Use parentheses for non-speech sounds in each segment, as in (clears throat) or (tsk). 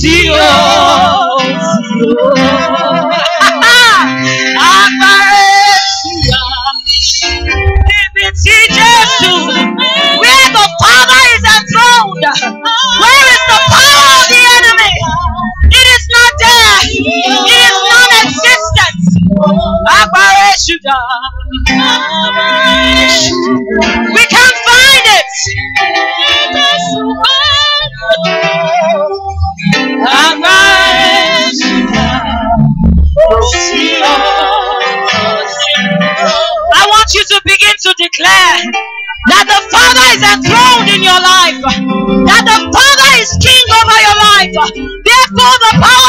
See you. Therefore, the power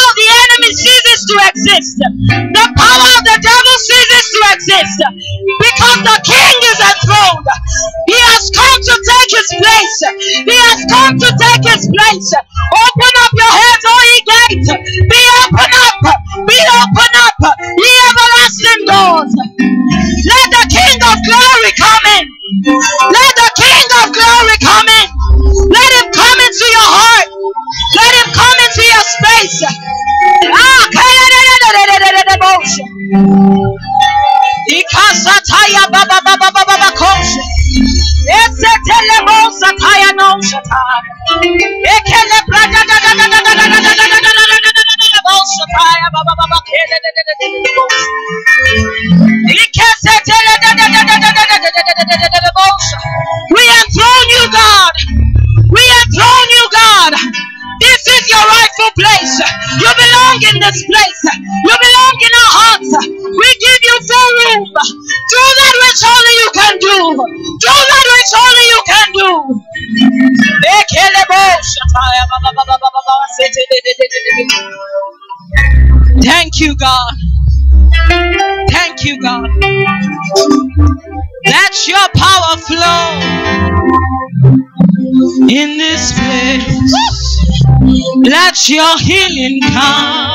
Let your healing come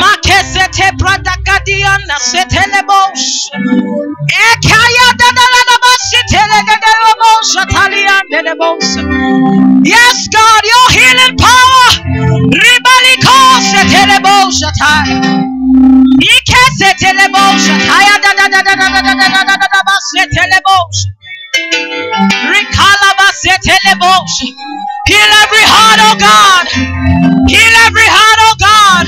Makesete brada kadiana setelebos. Ekaya da da da da bos setele da da da bos atalia da da bos. Yes, God, your healing power. Ribal Heal every heart, oh God. Heal every heart, oh God.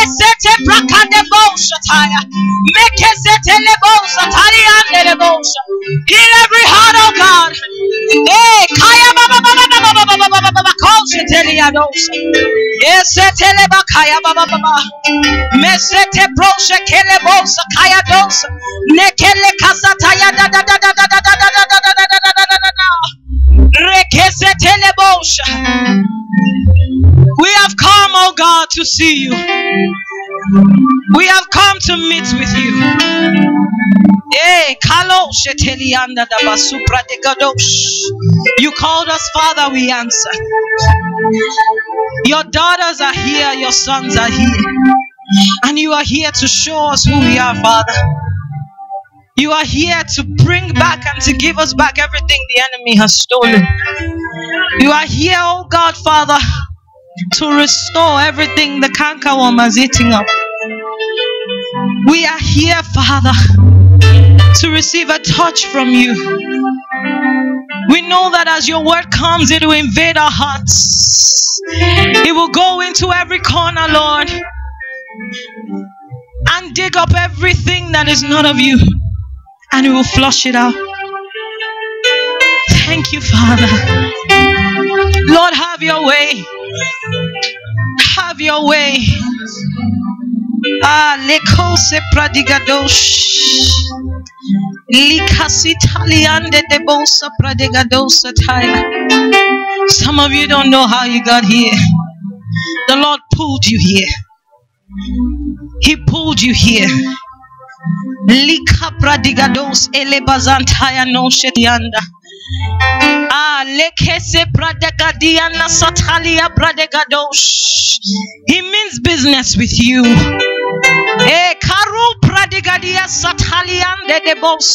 Esete prakadebo shatai. Make setelebo shatai andelebo. Heal every heart, oh God. Hey, kaya ba ba ba ba ba ba ba ba ba ba ba ba kose teliados. Esetele ba kaya ba ba ba ba. Mesete proshe kele bosa kaya dos. Nekele kasata ya da da da da da da da da da da da da da da da da We have come, oh God, to see you. We have come to meet with you. Eh. You called us, Father, we answer. Your daughters are here, your sons are here. And you are here to show us who we are, Father. You are here to bring back and to give us back everything the enemy has stolen. You are here, oh God, Father, to restore everything the cankerworm has eaten up. We are here, Father, to receive a touch from you. We know that as your word comes, it will invade our hearts. It will go into every corner, Lord, and dig up everything that is not of you, and we will flush it out. Thank you, Father. Lord, have your way. Have your way. Ah, lekose pradigadosh. Taya. Some of you don't know how you got here. The Lord pulled you here. He pulled you here. Lika pradigados elebazantaya shetianda. Ah, lekese pradegadiana satalia pradegados. He means business with you. Eh, karu pradigadia satalian de debos.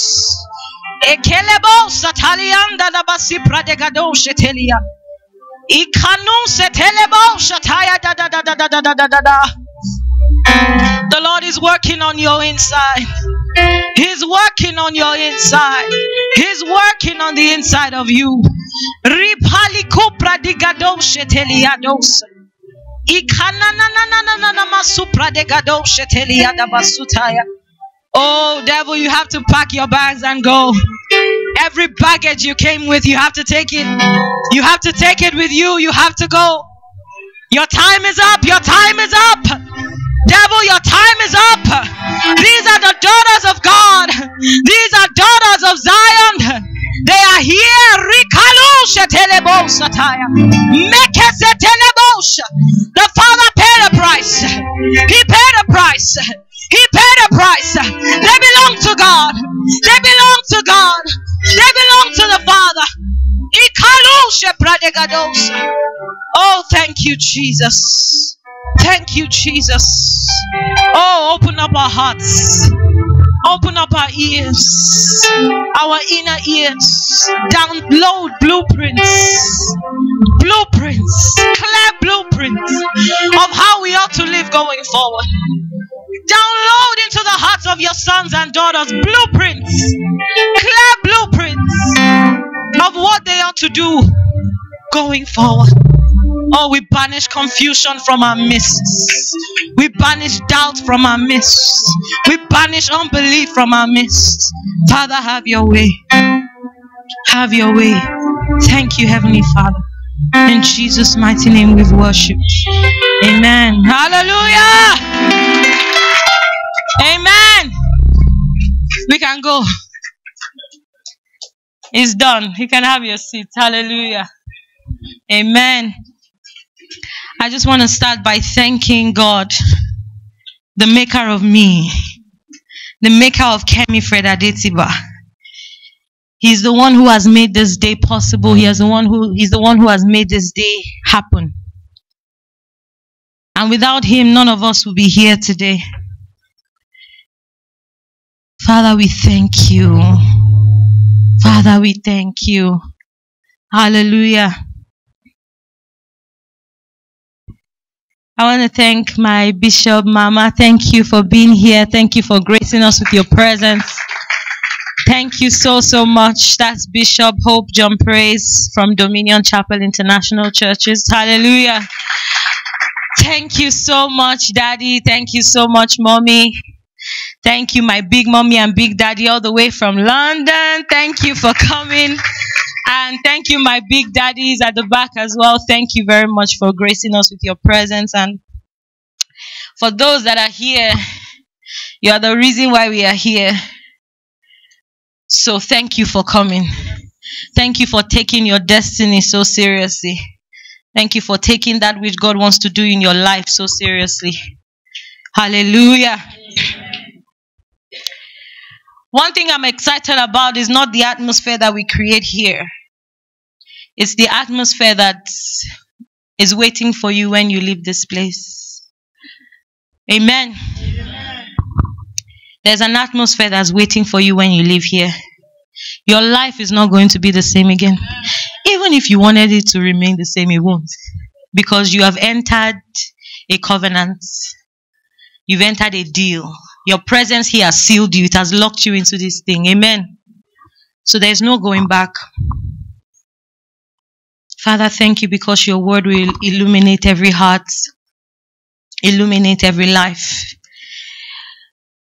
Ekelebo satalian da da pradegados shetelia. Ikanu setelebo shataya da da da da da da da da da. The Lord is working on your inside. He's working on your inside. He's working on the inside of you. Oh, devil, you have to pack your bags and go. Every baggage you came with, you have to take it. You have to take it with you. You have to go. Your time is up. Your time is up. Devil, your time is up. These are the daughters of God. These are daughters of Zion. They are here. The Father paid a price. He paid a price. He paid a price. They belong to God. They belong to God. They belong to the Father. Oh, thank you, Jesus. Thank you, Jesus. Oh, open up our hearts. Open up our ears, our inner ears. Download blueprints, blueprints, clear blueprints of how we ought to live going forward. Download into the hearts of your sons and daughters blueprints, clear blueprints of what they ought to do going forward. Oh, we banish confusion from our midst. We banish doubt from our midst. We banish unbelief from our midst. Father, have your way. Have your way. Thank you, Heavenly Father. In Jesus' mighty name we've worshipped. Amen. Hallelujah. Amen. We can go. It's done. You can have your seat. Hallelujah. Amen. I just want to start by thanking God, the maker of me, the maker of Kemi Fred Adetiba. He's the one who has made this day possible. He is the one who he's the one who has made this day happen. And without him, none of us will be here today. Father, we thank you. Father, we thank you. Hallelujah. I want to thank my Bishop Mama. Thank you for being here. Thank you for gracing us with your presence. Thank you so, so much. That's Bishop Hope John Praise from Dominion Chapel International Churches. Hallelujah. Thank you so much, Daddy. Thank you so much, Mommy. Thank you, my big mommy and big daddy, all the way from London. Thank you for coming. And thank you, my big daddies at the back as well. Thank you very much for gracing us with your presence. And for those that are here, you are the reason why we are here. So thank you for coming. Thank you for taking your destiny so seriously. Thank you for taking that which God wants to do in your life so seriously. Hallelujah. One thing I'm excited about is not the atmosphere that we create here, it's the atmosphere that is waiting for you when you leave this place. Amen. Amen. There's an atmosphere that's waiting for you when you leave here. Your life is not going to be the same again. Even if you wanted it to remain the same, it won't. Because you have entered a covenant, you've entered a deal your presence here has sealed you, it has locked you into this thing. Amen. So there's no going back. Father, thank you because your word will illuminate every heart, illuminate every life.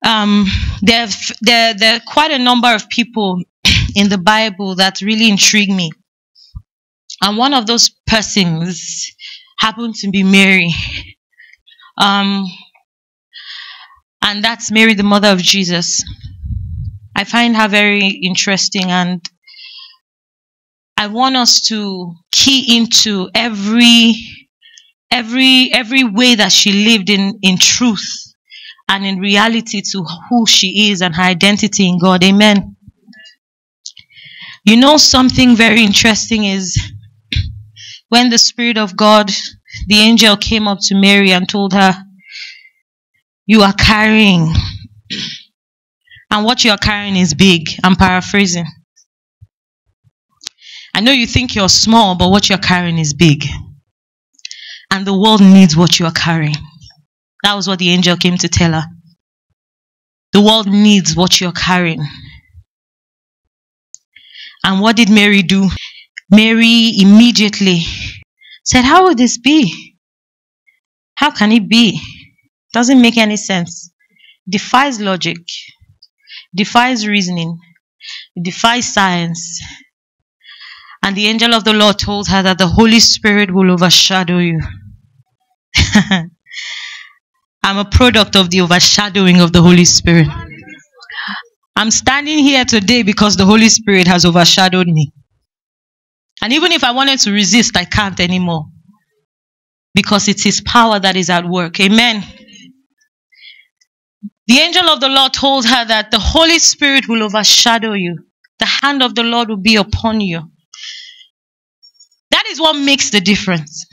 Um, there, there, there are quite a number of people (clears throat) in the Bible that really intrigue me. And one of those persons happened to be Mary. Um, and that's Mary, the mother of Jesus. I find her very interesting and I want us to key into every every every way that she lived in in truth and in reality to who she is and her identity in God. Amen. You know something very interesting is when the spirit of God, the angel came up to Mary and told her, "You are carrying and what you are carrying is big." I'm paraphrasing. I know you think you're small, but what you're carrying is big. And the world needs what you are carrying. That was what the angel came to tell her. The world needs what you're carrying. And what did Mary do? Mary immediately said, How will this be? How can it be? Doesn't make any sense. Defies logic, defies reasoning, defies science. And the angel of the Lord told her that the Holy Spirit will overshadow you. (laughs) I'm a product of the overshadowing of the Holy Spirit. I'm standing here today because the Holy Spirit has overshadowed me. And even if I wanted to resist, I can't anymore. Because it's His power that is at work. Amen. The angel of the Lord told her that the Holy Spirit will overshadow you, the hand of the Lord will be upon you. That is what makes the difference.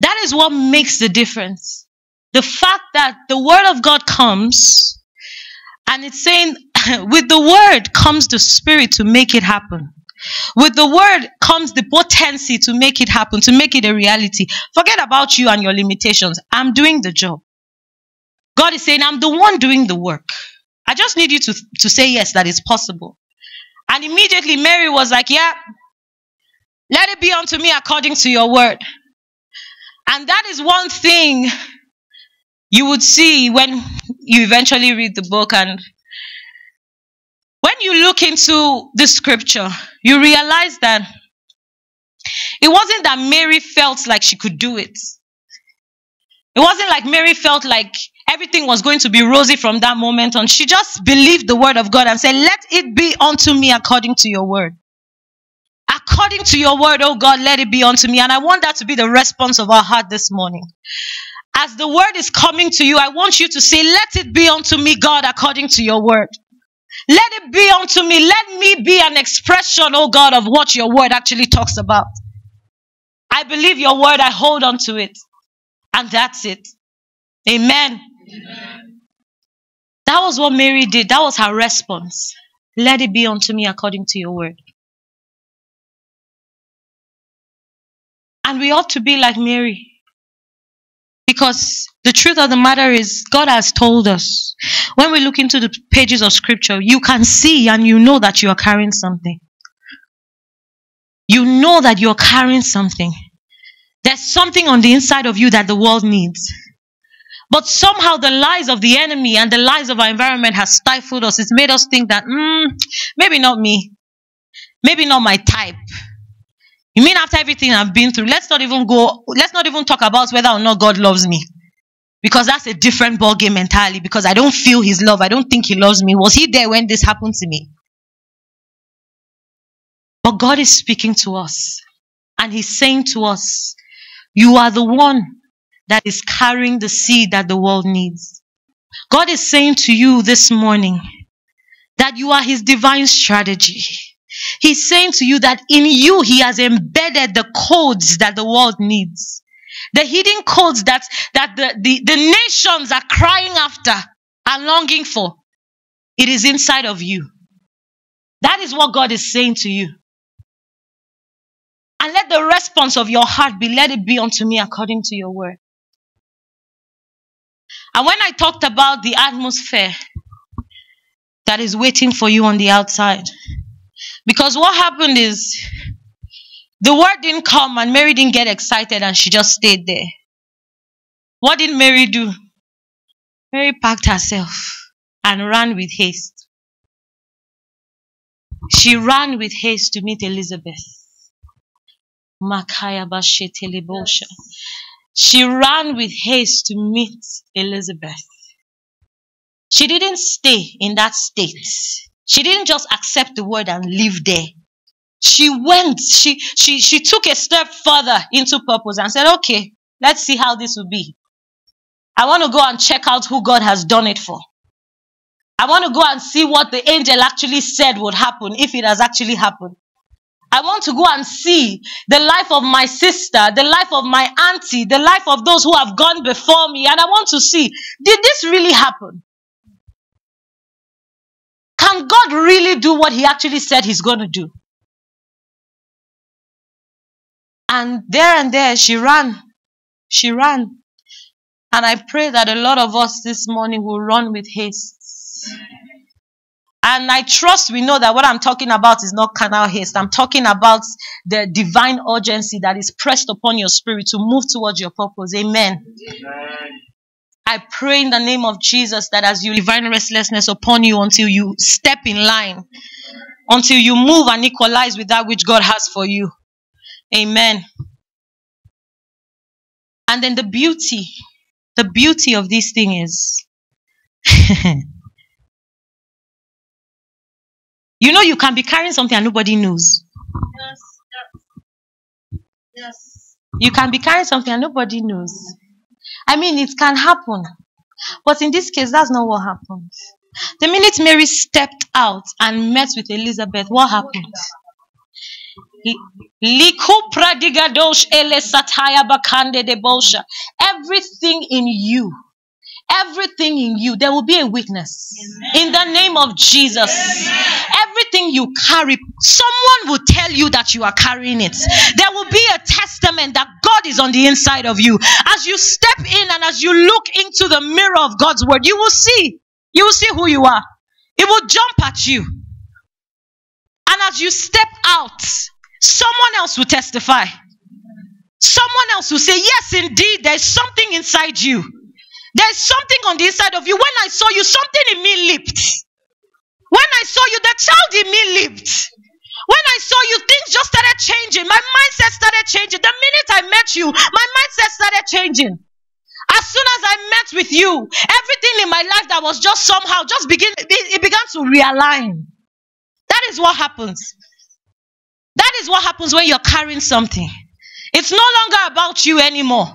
That is what makes the difference. The fact that the word of God comes and it's saying, (laughs) with the word comes the spirit to make it happen. With the word comes the potency to make it happen, to make it a reality. Forget about you and your limitations. I'm doing the job. God is saying, I'm the one doing the work. I just need you to, to say yes, that is possible. And immediately Mary was like, Yeah, let it be unto me according to your word. And that is one thing you would see when you eventually read the book and when you look into the scripture, you realize that it wasn't that Mary felt like she could do it. It wasn't like Mary felt like everything was going to be rosy from that moment on. She just believed the word of God and said, Let it be unto me according to your word. According to your word, oh God, let it be unto me. And I want that to be the response of our heart this morning. As the word is coming to you, I want you to say, Let it be unto me, God, according to your word. Let it be unto me. Let me be an expression, oh God, of what your word actually talks about. I believe your word, I hold on to it. And that's it. Amen. That was what Mary did. That was her response. Let it be unto me according to your word. And we ought to be like Mary. Because the truth of the matter is, God has told us. When we look into the pages of scripture, you can see and you know that you are carrying something. You know that you're carrying something. There's something on the inside of you that the world needs. But somehow the lies of the enemy and the lies of our environment has stifled us. It's made us think that, mm, maybe not me. Maybe not my type. You mean after everything I've been through, let's not even go, let's not even talk about whether or not God loves me. Because that's a different ball game entirely. Because I don't feel his love. I don't think he loves me. Was he there when this happened to me? But God is speaking to us. And he's saying to us, you are the one that is carrying the seed that the world needs. God is saying to you this morning that you are his divine strategy. He's saying to you that in you, he has embedded the codes that the world needs. The hidden codes that, that the, the, the nations are crying after and longing for. It is inside of you. That is what God is saying to you. And let the response of your heart be, let it be unto me according to your word. And when I talked about the atmosphere that is waiting for you on the outside, because what happened is the word didn't come and Mary didn't get excited and she just stayed there. What did Mary do? Mary packed herself and ran with haste. She ran with haste to meet Elizabeth. She ran with haste to meet Elizabeth. She didn't stay in that state. She didn't just accept the word and live there. She went, she she she took a step further into purpose and said, "Okay, let's see how this will be. I want to go and check out who God has done it for. I want to go and see what the angel actually said would happen if it has actually happened. I want to go and see the life of my sister, the life of my auntie, the life of those who have gone before me. And I want to see, did this really happen? Can God really do what he actually said he's going to do? And there and there, she ran. She ran. And I pray that a lot of us this morning will run with haste. And I trust we know that what I'm talking about is not carnal haste. I'm talking about the divine urgency that is pressed upon your spirit to move towards your purpose. Amen. Amen. I pray in the name of Jesus that as you divine restlessness upon you until you step in line, until you move and equalize with that which God has for you. Amen. And then the beauty, the beauty of this thing is (laughs) You know, you can be carrying something and nobody knows. Yes. Yes. yes. You can be carrying something and nobody knows. I mean, it can happen. But in this case, that's not what happened. The minute Mary stepped out and met with Elizabeth, what happened? Everything in you everything in you, there will be a witness. Amen. In the name of Jesus. Amen. Everything you carry, someone will tell you that you are carrying it. There will be a testament that God is on the inside of you. As you step in and as you look into the mirror of God's word, you will see. You will see who you are. It will jump at you. And as you step out, someone else will testify. Someone else will say, Yes, indeed, there's something inside you there's something on the inside of you. When I saw you, something in me leaped. When I saw you, the child in me leaped. When I saw you, things just started changing. My mindset started changing. The minute I met you, my mindset started changing. As soon as I met with you, everything in my life that was just somehow just begin it, it began to realign. That is what happens. That is what happens when you're carrying something. It's no longer about you anymore.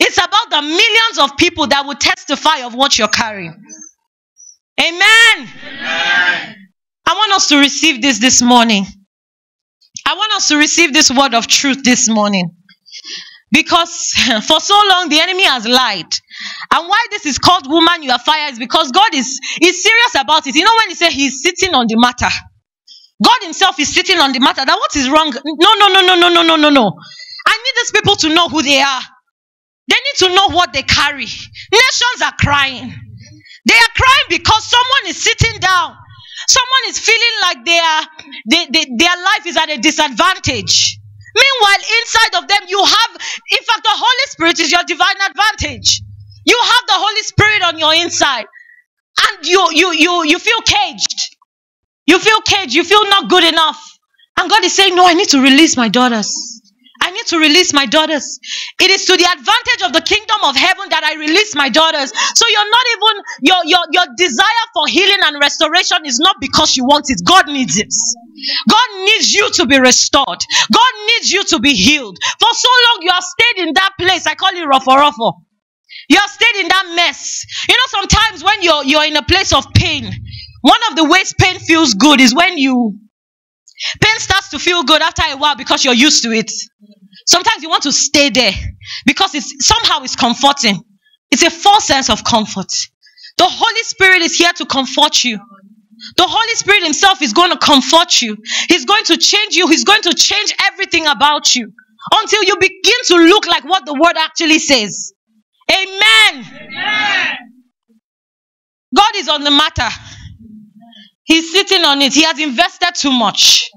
It's about the millions of people that will testify of what you're carrying. Amen. Amen. I want us to receive this this morning. I want us to receive this word of truth this morning. Because (laughs) for so long the enemy has lied. And why this is called woman you are fire is because God is, is serious about it. You know when he said he's sitting on the matter. God himself is sitting on the matter. That what is wrong? No, no, no, no, no, no, no, no, no. I need these people to know who they are. They need to know what they carry. Nations are crying. They are crying because someone is sitting down. Someone is feeling like they are, they, they, their life is at a disadvantage. Meanwhile, inside of them, you have, in fact, the Holy Spirit is your divine advantage. You have the Holy Spirit on your inside. And you, you, you, you feel caged. You feel caged. You feel not good enough. And God is saying, No, I need to release my daughters. I need to release my daughters. It is to the advantage of the kingdom of heaven that I release my daughters. So you're not even your your your desire for healing and restoration is not because you want it. God needs it. God needs you to be restored. God needs you to be healed. For so long you have stayed in that place. I call it ruffle ruffle. You have stayed in that mess. You know, sometimes when you're you're in a place of pain, one of the ways pain feels good is when you Pain starts to feel good after a while because you're used to it. Sometimes you want to stay there because it's somehow it's comforting. It's a false sense of comfort. The Holy Spirit is here to comfort you. The Holy Spirit Himself is going to comfort you. He's going to change you. He's going to change everything about you until you begin to look like what the word actually says. Amen. Amen. God is on the matter. He's sitting on it. He has invested too much.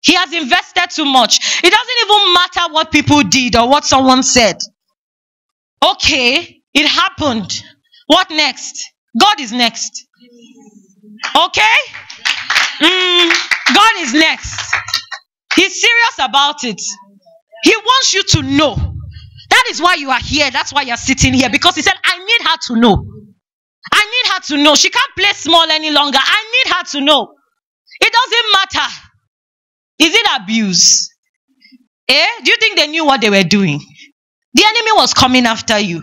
He has invested too much. It doesn't even matter what people did or what someone said. Okay, it happened. What next? God is next. Okay? Mm, God is next. He's serious about it. He wants you to know. That is why you are here. That's why you're sitting here. Because he said, I need her to know. I need her to know. She can't play small any longer. I need her to know. It doesn't matter. Is it abuse? Eh? Do you think they knew what they were doing? The enemy was coming after you.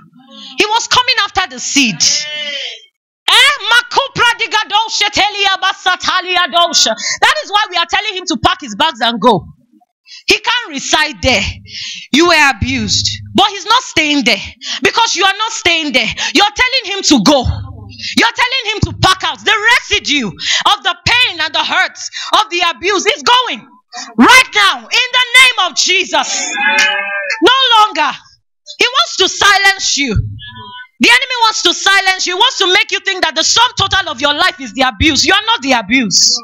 He was coming after the seed. Eh? That is why we are telling him to pack his bags and go. He can't reside there. You were abused, but he's not staying there because you are not staying there. You're telling him to go. You're telling him to pack out. The residue of the pain and the hurts of the abuse is going right now in the name of Jesus. No longer. He wants to silence you. The enemy wants to silence you. He wants to make you think that the sum total of your life is the abuse. You are not the abuse.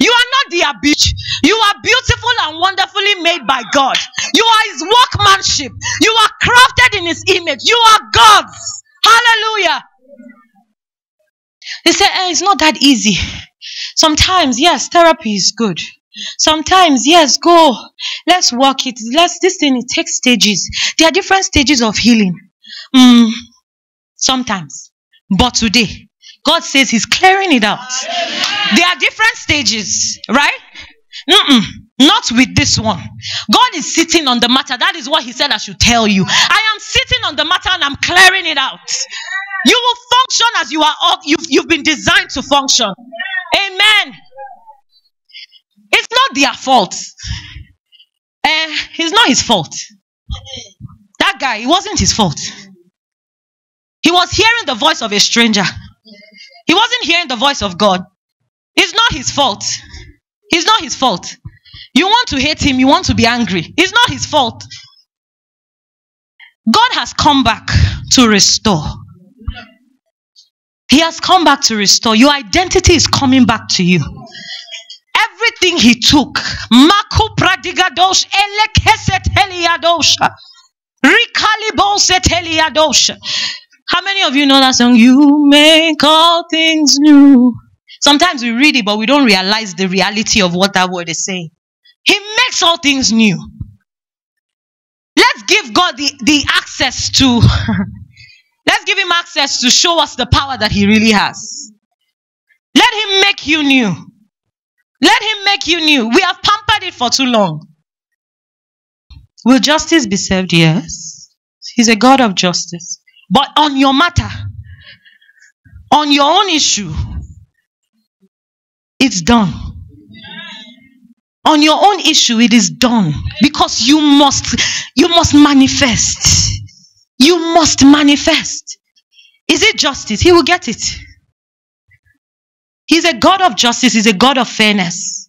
You are not the abuse. You are beautiful and wonderfully made by God. You are his workmanship. You are crafted in his image. You are God's. Hallelujah. They say eh, it's not that easy. Sometimes, yes, therapy is good. Sometimes, yes, go. Let's work it. Let's this thing it takes stages. There are different stages of healing. Mm, sometimes. But today, God says He's clearing it out. There are different stages, right? Mm-mm, not with this one. God is sitting on the matter. That is what He said I should tell you. I am sitting on the matter and I'm clearing it out. You will function as you are. You've, you've been designed to function. Amen. It's not their fault. Uh, it's not his fault. That guy, it wasn't his fault. He was hearing the voice of a stranger. He wasn't hearing the voice of God. It's not his fault. It's not his fault. You want to hate him, you want to be angry. It's not his fault. God has come back to restore. He has come back to restore. Your identity is coming back to you. Everything he took, Maku pradigadosh elekeset. How many of you know that song? You make all things new. Sometimes we read it, but we don't realize the reality of what that word is saying. He makes all things new. Let's give God the, the access to (laughs) Let's give him access to show us the power that he really has. Let him make you new. Let him make you new. We have pampered it for too long. Will justice be served? Yes. He's a God of justice. But on your matter, on your own issue, it's done. On your own issue, it is done. Because you must, you must manifest. You must manifest. Is it justice? He will get it. He's a God of justice, He's a God of fairness.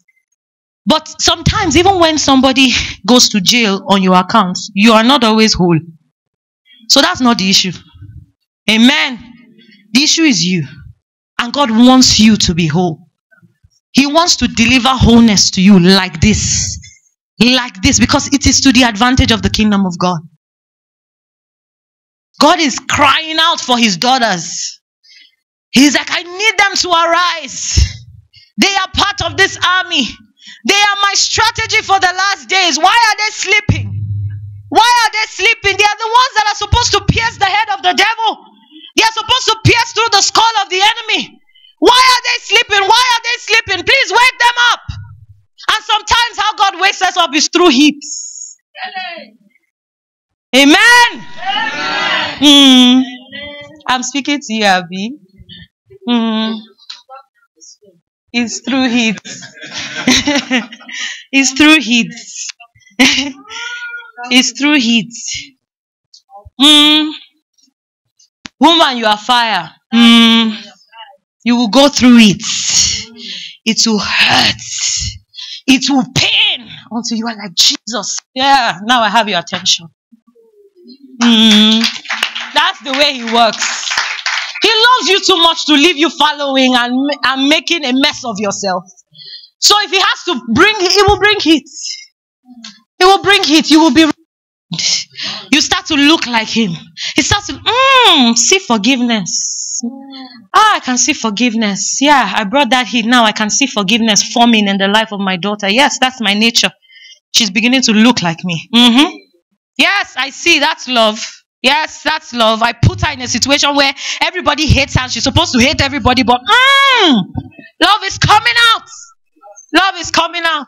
But sometimes, even when somebody (laughs) goes to jail on your account, you are not always whole. So that's not the issue. Amen. The issue is you. And God wants you to be whole. He wants to deliver wholeness to you like this. Like this, because it is to the advantage of the kingdom of God. God is crying out for his daughters. He's like, I need them to arise. They are part of this army. They are my strategy for the last days. Why are they sleeping? Why are they sleeping? They are the ones that are supposed to pierce the head of the devil. They are supposed to pierce through the skull of the enemy. Why are they sleeping? Why are they sleeping? Please wake them up. And sometimes how God wakes us up is through heaps. Amen. Amen. Mm. I'm speaking to you, Abby. Mm. It's through heat. (laughs) it's through heat. (laughs) it's through heat. Mm. Woman, you are fire. Mm. You will go through it. It will hurt. It will pain until you are like Jesus. Yeah, now I have your attention. Mm, that's the way he works. He loves you too much to leave you following and, and making a mess of yourself. So if he has to bring, he will bring heat. He will bring heat. You will be. You start to look like him. He starts to mm, see forgiveness. Ah, I can see forgiveness. Yeah, I brought that heat. Now I can see forgiveness forming in the life of my daughter. Yes, that's my nature. She's beginning to look like me. Mm-hmm. Yes, I see. That's love. Yes, that's love. I put her in a situation where everybody hates her she's supposed to hate everybody, but mm, love is coming out. Love is coming out.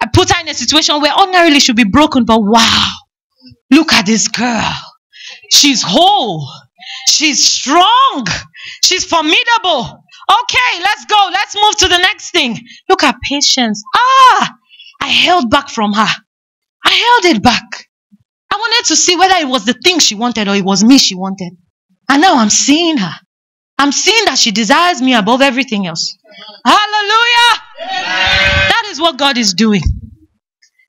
I put her in a situation where ordinarily should be broken, but wow, look at this girl. She's whole. She's strong. She's formidable. Okay, let's go. Let's move to the next thing. Look at patience. Ah, I held back from her. I held it back. I wanted to see whether it was the thing she wanted or it was me she wanted. And now I'm seeing her. I'm seeing that she desires me above everything else. Hallelujah. That is what God is doing.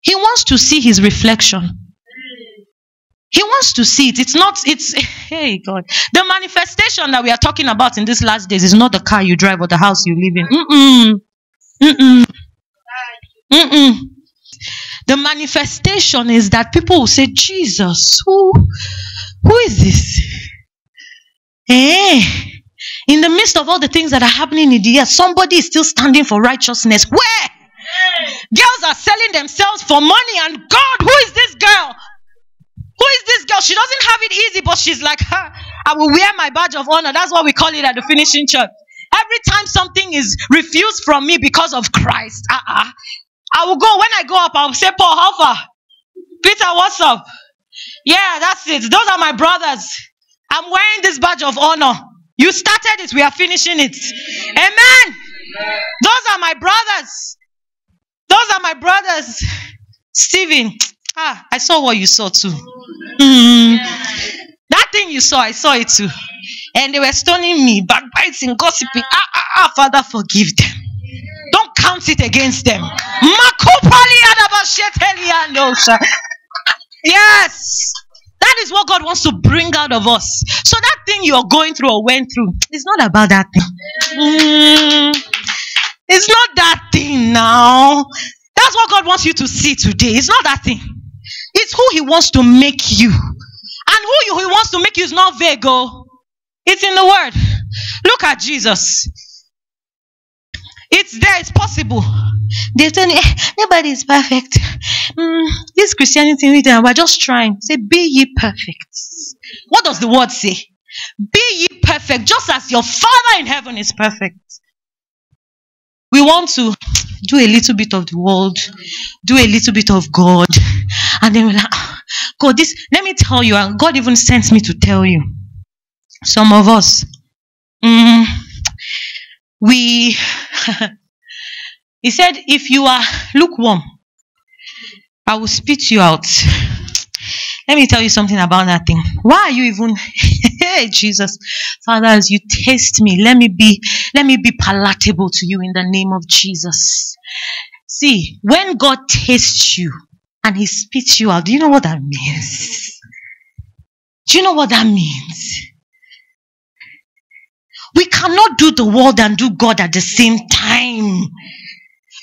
He wants to see his reflection. He wants to see it. It's not, it's, (laughs) hey God. The manifestation that we are talking about in these last days is not the car you drive or the house you live in. Mm-mm. Mm-mm. Mm-mm. The manifestation is that people will say, Jesus, who, who is this? Eh? In the midst of all the things that are happening in the earth, somebody is still standing for righteousness. Where? Girls are selling themselves for money, and God, who is this girl? Who is this girl? She doesn't have it easy, but she's like, I will wear my badge of honor. That's what we call it at the finishing church. Every time something is refused from me because of Christ, uh-uh, I will go. When I go up, I'll say, Paul, how far? Peter, what's up? Yeah, that's it. Those are my brothers. I'm wearing this badge of honor. You started it, we are finishing it. Amen. Those are my brothers. Those are my brothers. Stephen, ah, I saw what you saw too. Mm. That thing you saw, I saw it too. And they were stoning me, backbiting, gossiping. Ah, ah, ah, Father, forgive them. Count it against them. Yes. That is what God wants to bring out of us. So that thing you're going through or went through, it's not about that thing. Mm, it's not that thing now. That's what God wants you to see today. It's not that thing. It's who He wants to make you. And who He wants to make you is not vague. Oh. It's in the Word. Look at Jesus. It's there, it's possible. They tell me, eh, nobody is perfect. Mm, this Christianity, we're just trying. Say, be ye perfect. What does the word say? Be ye perfect, just as your Father in heaven is perfect. We want to do a little bit of the world, do a little bit of God, and then we're like, ah, God, this, let me tell you, and God even sent me to tell you. Some of us, mm, we (laughs) he said if you are lukewarm i will spit you out. Let me tell you something about that thing. Why are you even (laughs) hey jesus father as you taste me let me be let me be palatable to you in the name of jesus. See when god tastes you and he spits you out do you know what that means? Do you know what that means we cannot do the world and do God at the same time.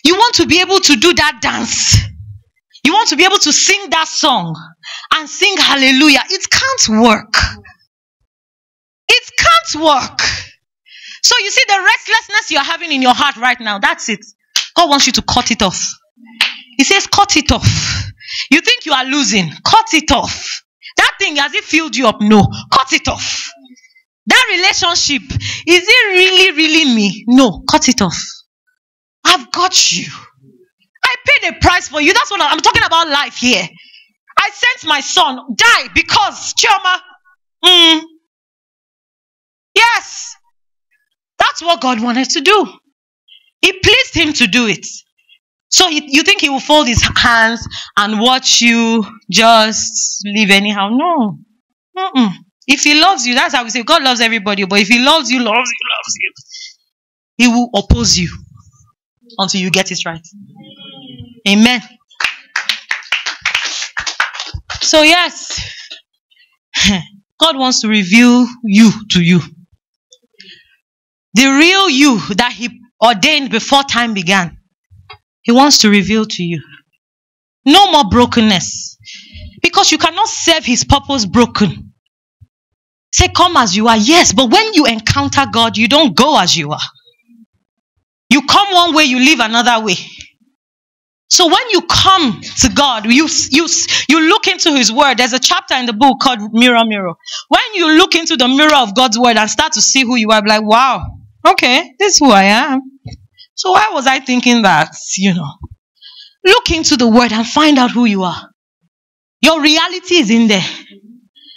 You want to be able to do that dance. You want to be able to sing that song and sing hallelujah. It can't work. It can't work. So you see the restlessness you're having in your heart right now, that's it. God wants you to cut it off. He says, cut it off. You think you are losing, cut it off. That thing, has it filled you up? No, cut it off. That relationship, is it really, really me? No, cut it off. I've got you. I paid a price for you. That's what I'm talking about life here. I sent my son die because Chioma. Mm, yes, that's what God wanted to do. It pleased him to do it. So you think he will fold his hands and watch you just leave anyhow? No. Mm-mm. If he loves you, that's how we say God loves everybody. But if he loves you, loves you, loves you, he will oppose you until you get it right. Amen. So, yes, God wants to reveal you to you. The real you that He ordained before time began, He wants to reveal to you. No more brokenness. Because you cannot serve His purpose broken. Say, come as you are. Yes, but when you encounter God, you don't go as you are. You come one way, you live another way. So when you come to God, you, you, you look into His Word. There's a chapter in the book called Mirror, Mirror. When you look into the mirror of God's Word and start to see who you are, like, wow, okay, this is who I am. So why was I thinking that? You know, look into the Word and find out who you are. Your reality is in there.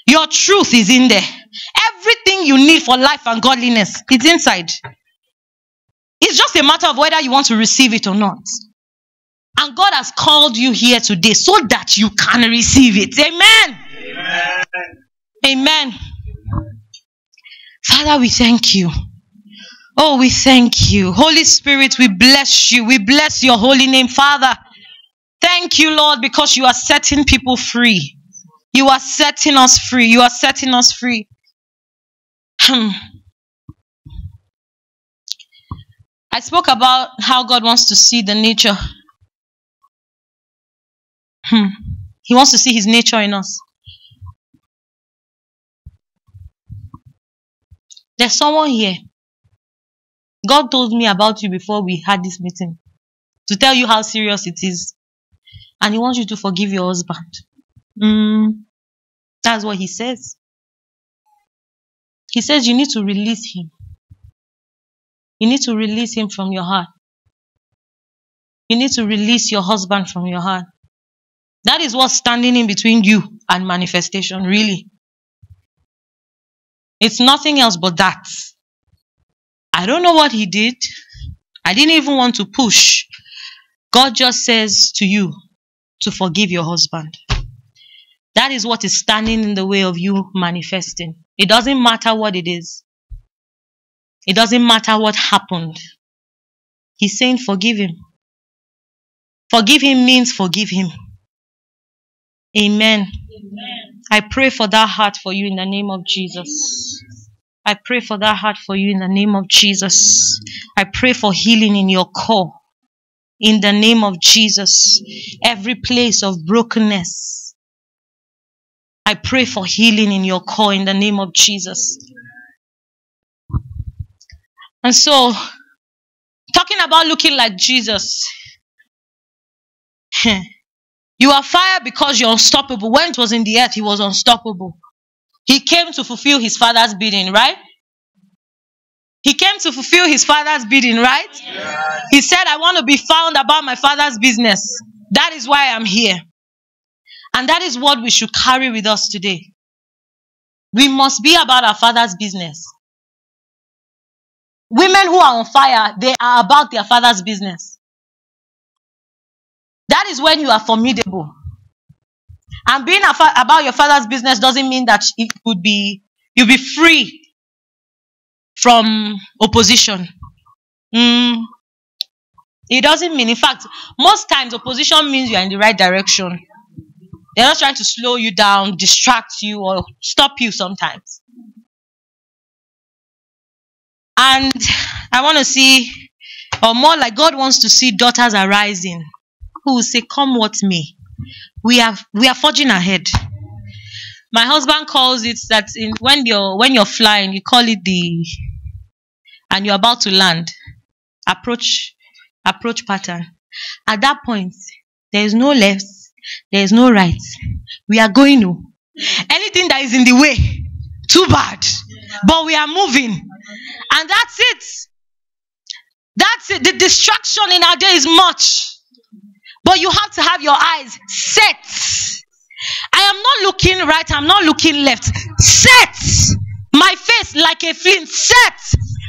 Your truth is in there. Everything you need for life and godliness is inside. It's just a matter of whether you want to receive it or not. And God has called you here today so that you can receive it. Amen. Amen. Amen. Father, we thank you. Oh, we thank you. Holy Spirit, we bless you. We bless your holy name, Father. Thank you, Lord, because you are setting people free. You are setting us free. You are setting us free. Hmm. I spoke about how God wants to see the nature. Hmm. He wants to see his nature in us. There's someone here. God told me about you before we had this meeting to tell you how serious it is. And he wants you to forgive your husband. Mm, that's what he says. He says you need to release him. You need to release him from your heart. You need to release your husband from your heart. That is what's standing in between you and manifestation, really. It's nothing else but that. I don't know what he did. I didn't even want to push. God just says to you to forgive your husband. That is what is standing in the way of you manifesting. It doesn't matter what it is. It doesn't matter what happened. He's saying, forgive him. Forgive him means forgive him. Amen. Amen. I pray for that heart for you in the name of Jesus. I pray for that heart for you in the name of Jesus. I pray for healing in your core in the name of Jesus. Every place of brokenness. I pray for healing in your core in the name of Jesus. And so, talking about looking like Jesus, (laughs) you are fire because you're unstoppable. When it was in the earth, he was unstoppable. He came to fulfill his father's bidding, right? He came to fulfill his father's bidding, right? He said, I want to be found about my father's business. That is why I'm here. And that is what we should carry with us today. We must be about our father's business. Women who are on fire, they are about their father's business. That is when you are formidable. And being about your father's business doesn't mean that it would be, you'll be free from opposition. Mm, it doesn't mean, in fact, most times opposition means you're in the right direction. They're not trying to slow you down, distract you, or stop you sometimes. And I want to see, or more like God wants to see daughters arising who will say, Come what may. We are we are forging ahead. My husband calls it that in, when you're when you're flying, you call it the and you're about to land. Approach approach pattern. At that point, there is no left, there is no right. We are going to anything that is in the way, too bad. But we are moving. And that's it. That's it. The distraction in our day is much. But you have to have your eyes set. I am not looking right, I'm not looking left. Set. My face like a flint. Set.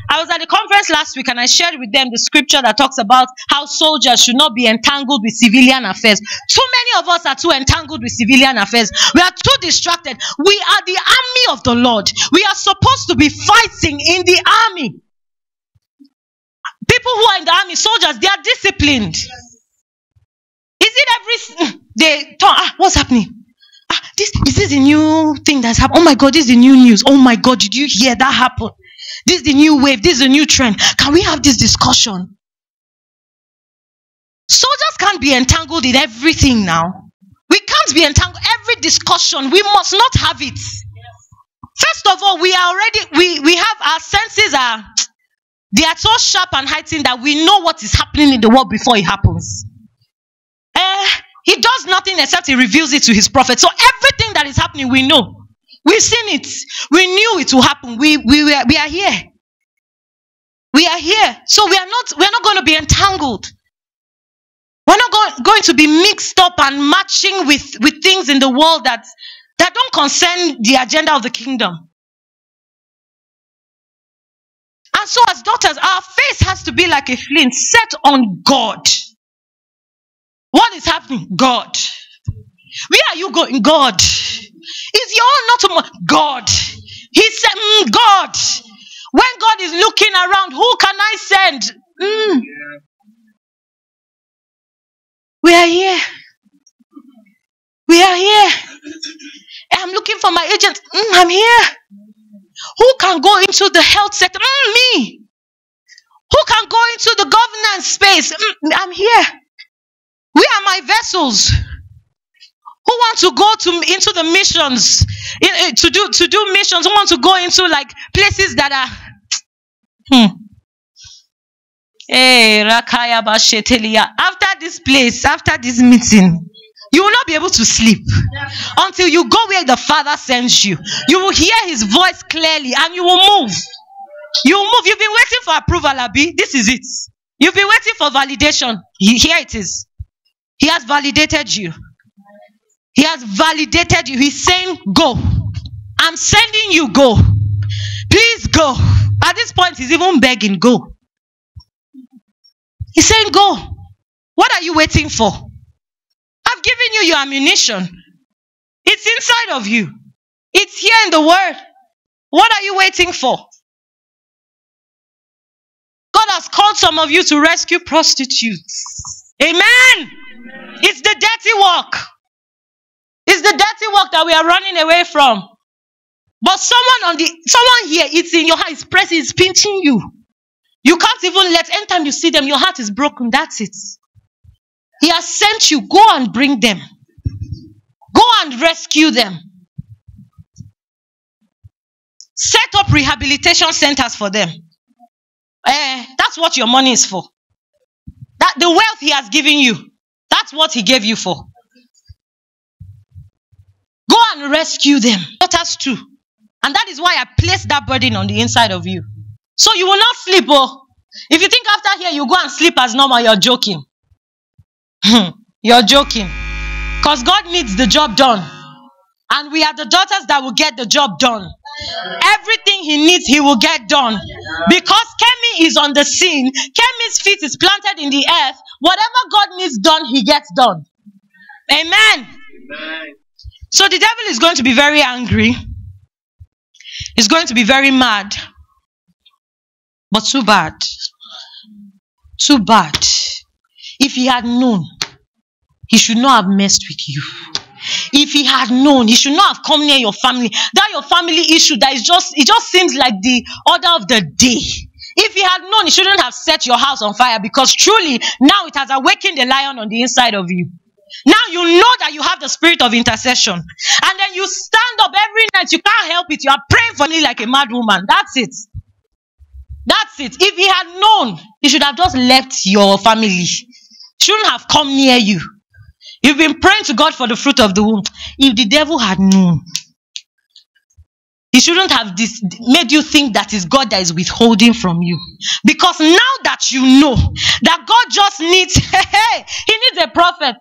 I was at the conference last week and I shared with them the scripture that talks about how soldiers should not be entangled with civilian affairs. Too many of us are too entangled with civilian affairs. We are too distracted. We are the army of the Lord. We are supposed to be fighting in the army. People who are in the army, soldiers, they are disciplined. Is it every they talk? Ah, what's happening? Ah, this is this the new thing that's happened? Oh my god, this is the new news. Oh my god, did you hear that happen? This is the new wave. This is the new trend. Can we have this discussion? Soldiers can't be entangled in everything now. We can't be entangled. Every discussion, we must not have it. First of all, we are already, we, we have our senses are, they are so sharp and heightened that we know what is happening in the world before it happens. Eh, he does nothing except he reveals it to his prophet. So everything that is happening, we know. We've seen it. We knew it will happen. We, we, we, are, we are here. We are here. So we are not, we are not going to be entangled. We're not go- going to be mixed up and matching with, with things in the world that, that don't concern the agenda of the kingdom. And so, as daughters, our face has to be like a flint set on God. What is happening? God. Where are you going? God. Is your not God? He said, mm, God. When God is looking around, who can I send? Mm. We are here. We are here. I'm looking for my agent. Mm, I'm here. Who can go into the health sector? Mm, me. Who can go into the governance space? Mm, I'm here. We are my vessels. Who want to go to into the missions in, to do to do missions? Who want to go into like places that are (tsk) hmm. Rakaya. After this place, after this meeting, you will not be able to sleep until you go where the Father sends you. You will hear His voice clearly and you will move. You will move. You've been waiting for approval, Abi. This is it. You've been waiting for validation. Here it is. He has validated you. He has validated you. He's saying, Go. I'm sending you, go. Please go. At this point, he's even begging, Go. He's saying, Go. What are you waiting for? I've given you your ammunition. It's inside of you, it's here in the word. What are you waiting for? God has called some of you to rescue prostitutes. Amen. Amen. It's the dirty work. It's the dirty work that we are running away from. But someone on the someone here, it's in your heart, it's pressing, it's pinching you. You can't even let anytime you see them, your heart is broken. That's it. He has sent you. Go and bring them. Go and rescue them. Set up rehabilitation centers for them. Eh, that's what your money is for. That the wealth he has given you, that's what he gave you for. And rescue them. Daughters too. And that is why I placed that burden on the inside of you. So you will not sleep. Oh, if you think after here you go and sleep as normal, you're joking. Hmm. you're joking. Because God needs the job done. And we are the daughters that will get the job done. Everything he needs, he will get done. Because Kemi is on the scene, Kemi's feet is planted in the earth. Whatever God needs done, he gets done. Amen. Amen. So the devil is going to be very angry. He's going to be very mad. But too bad. Too bad. If he had known, he should not have messed with you. If he had known, he should not have come near your family. That your family issue that is just it just seems like the order of the day. If he had known, he shouldn't have set your house on fire because truly now it has awakened the lion on the inside of you. Now you know that you have the spirit of intercession. And then you stand up every night. You can't help it. You are praying for me like a mad woman. That's it. That's it. If he had known, he should have just left your family. Shouldn't have come near you. You've been praying to God for the fruit of the womb. If the devil had known, he shouldn't have made you think that is God that is withholding from you. Because now that you know that God just needs, (laughs) he needs a prophet.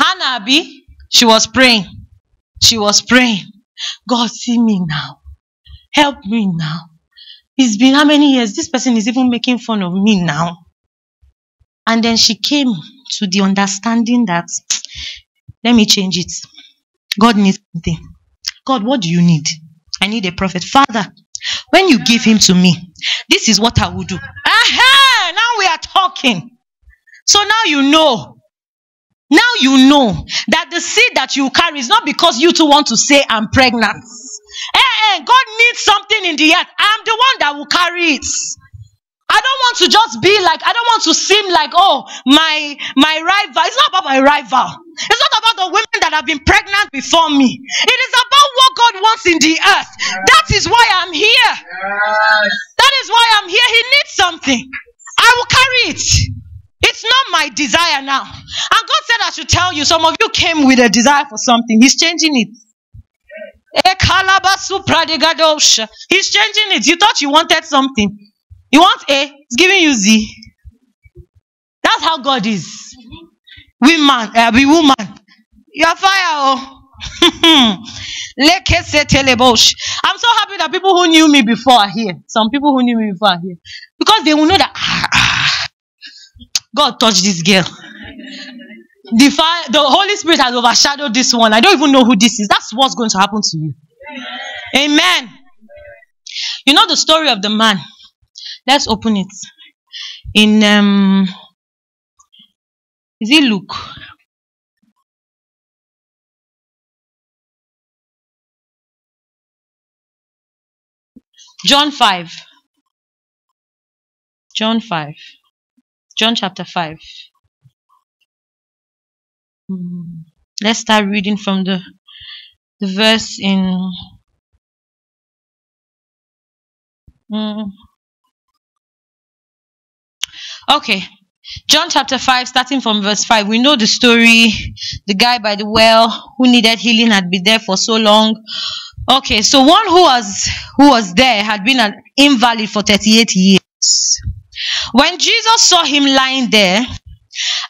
Hannah, Abi, she was praying. She was praying. God, see me now. Help me now. It's been how many years? This person is even making fun of me now. And then she came to the understanding that, (tsk) let me change it. God needs something. God, what do you need? I need a prophet. Father, when you give him to me, this is what I will do. Aha! Now we are talking. So now you know now you know that the seed that you carry is not because you two want to say I'm pregnant. Hey, eh, hey, eh, God needs something in the earth. I'm the one that will carry it. I don't want to just be like, I don't want to seem like, oh, my my rival. It's not about my rival. It's not about the women that have been pregnant before me. It is about what God wants in the earth. That is why I'm here. That is why I'm here. He needs something. I will carry it. It's not my desire now. And God said I should tell you, some of you came with a desire for something. He's changing it. Pradigadosha. He's changing it. You thought you wanted something. You want A, he's giving you Z. That's how God is. Woman, uh, be woman. You are fire. Oh. (laughs) I'm so happy that people who knew me before are here. Some people who knew me before are here. Because they will know that ah, God touched this girl. The, fire, the Holy Spirit has overshadowed this one. I don't even know who this is. That's what's going to happen to you. Amen. You know the story of the man. Let's open it. In um is it Luke? John 5. John 5. John chapter 5. Hmm. Let's start reading from the the verse in Hmm. Okay. John chapter 5, starting from verse 5. We know the story. The guy by the well who needed healing had been there for so long. Okay, so one who was who was there had been an invalid for 38 years. When Jesus saw him lying there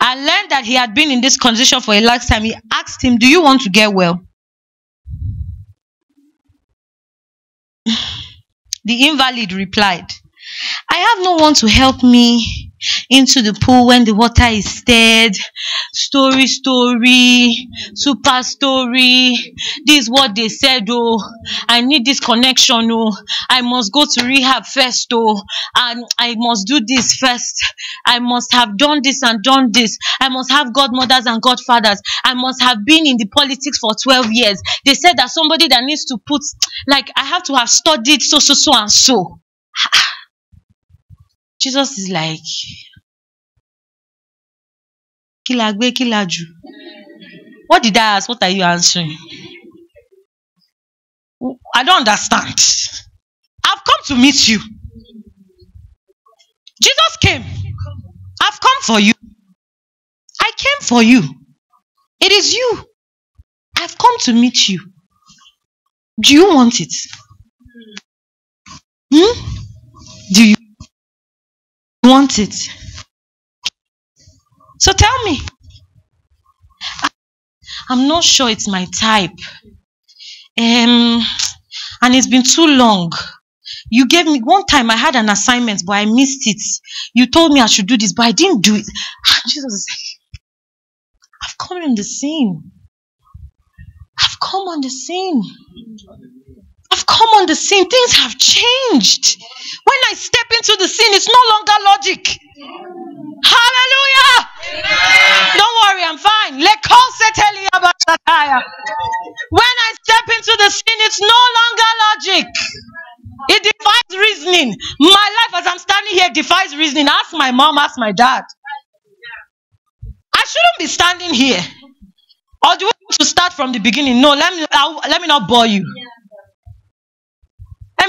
and learned that he had been in this condition for a long time, he asked him, Do you want to get well? (sighs) The invalid replied, I have no one to help me into the pool when the water is stirred. Story, story, super story. This is what they said, oh. I need this connection, oh. I must go to rehab first, oh. And I must do this first. I must have done this and done this. I must have godmothers and godfathers. I must have been in the politics for 12 years. They said that somebody that needs to put, like, I have to have studied so, so, so, and so. Jesus is like, Kila gbe, kila ju. What did I ask? What are you answering? I don't understand. I've come to meet you. Jesus came. I've come for you. I came for you. It is you. I've come to meet you. Do you want it? Hmm? Do you want it? So tell me. I'm not sure it's my type. Um, and it's been too long. You gave me one time I had an assignment, but I missed it. You told me I should do this, but I didn't do it. Jesus is like, I've come on the scene. I've come on the scene. On the scene. Things have changed. When I step into the scene, it's no longer logic. Hallelujah. Don't worry, I'm fine. When I step into the scene, it's no longer logic. It defies reasoning. My life as I'm standing here defies reasoning. Ask my mom, ask my dad. I shouldn't be standing here. Or do want to start from the beginning? No, let me I'll- let me not bore you.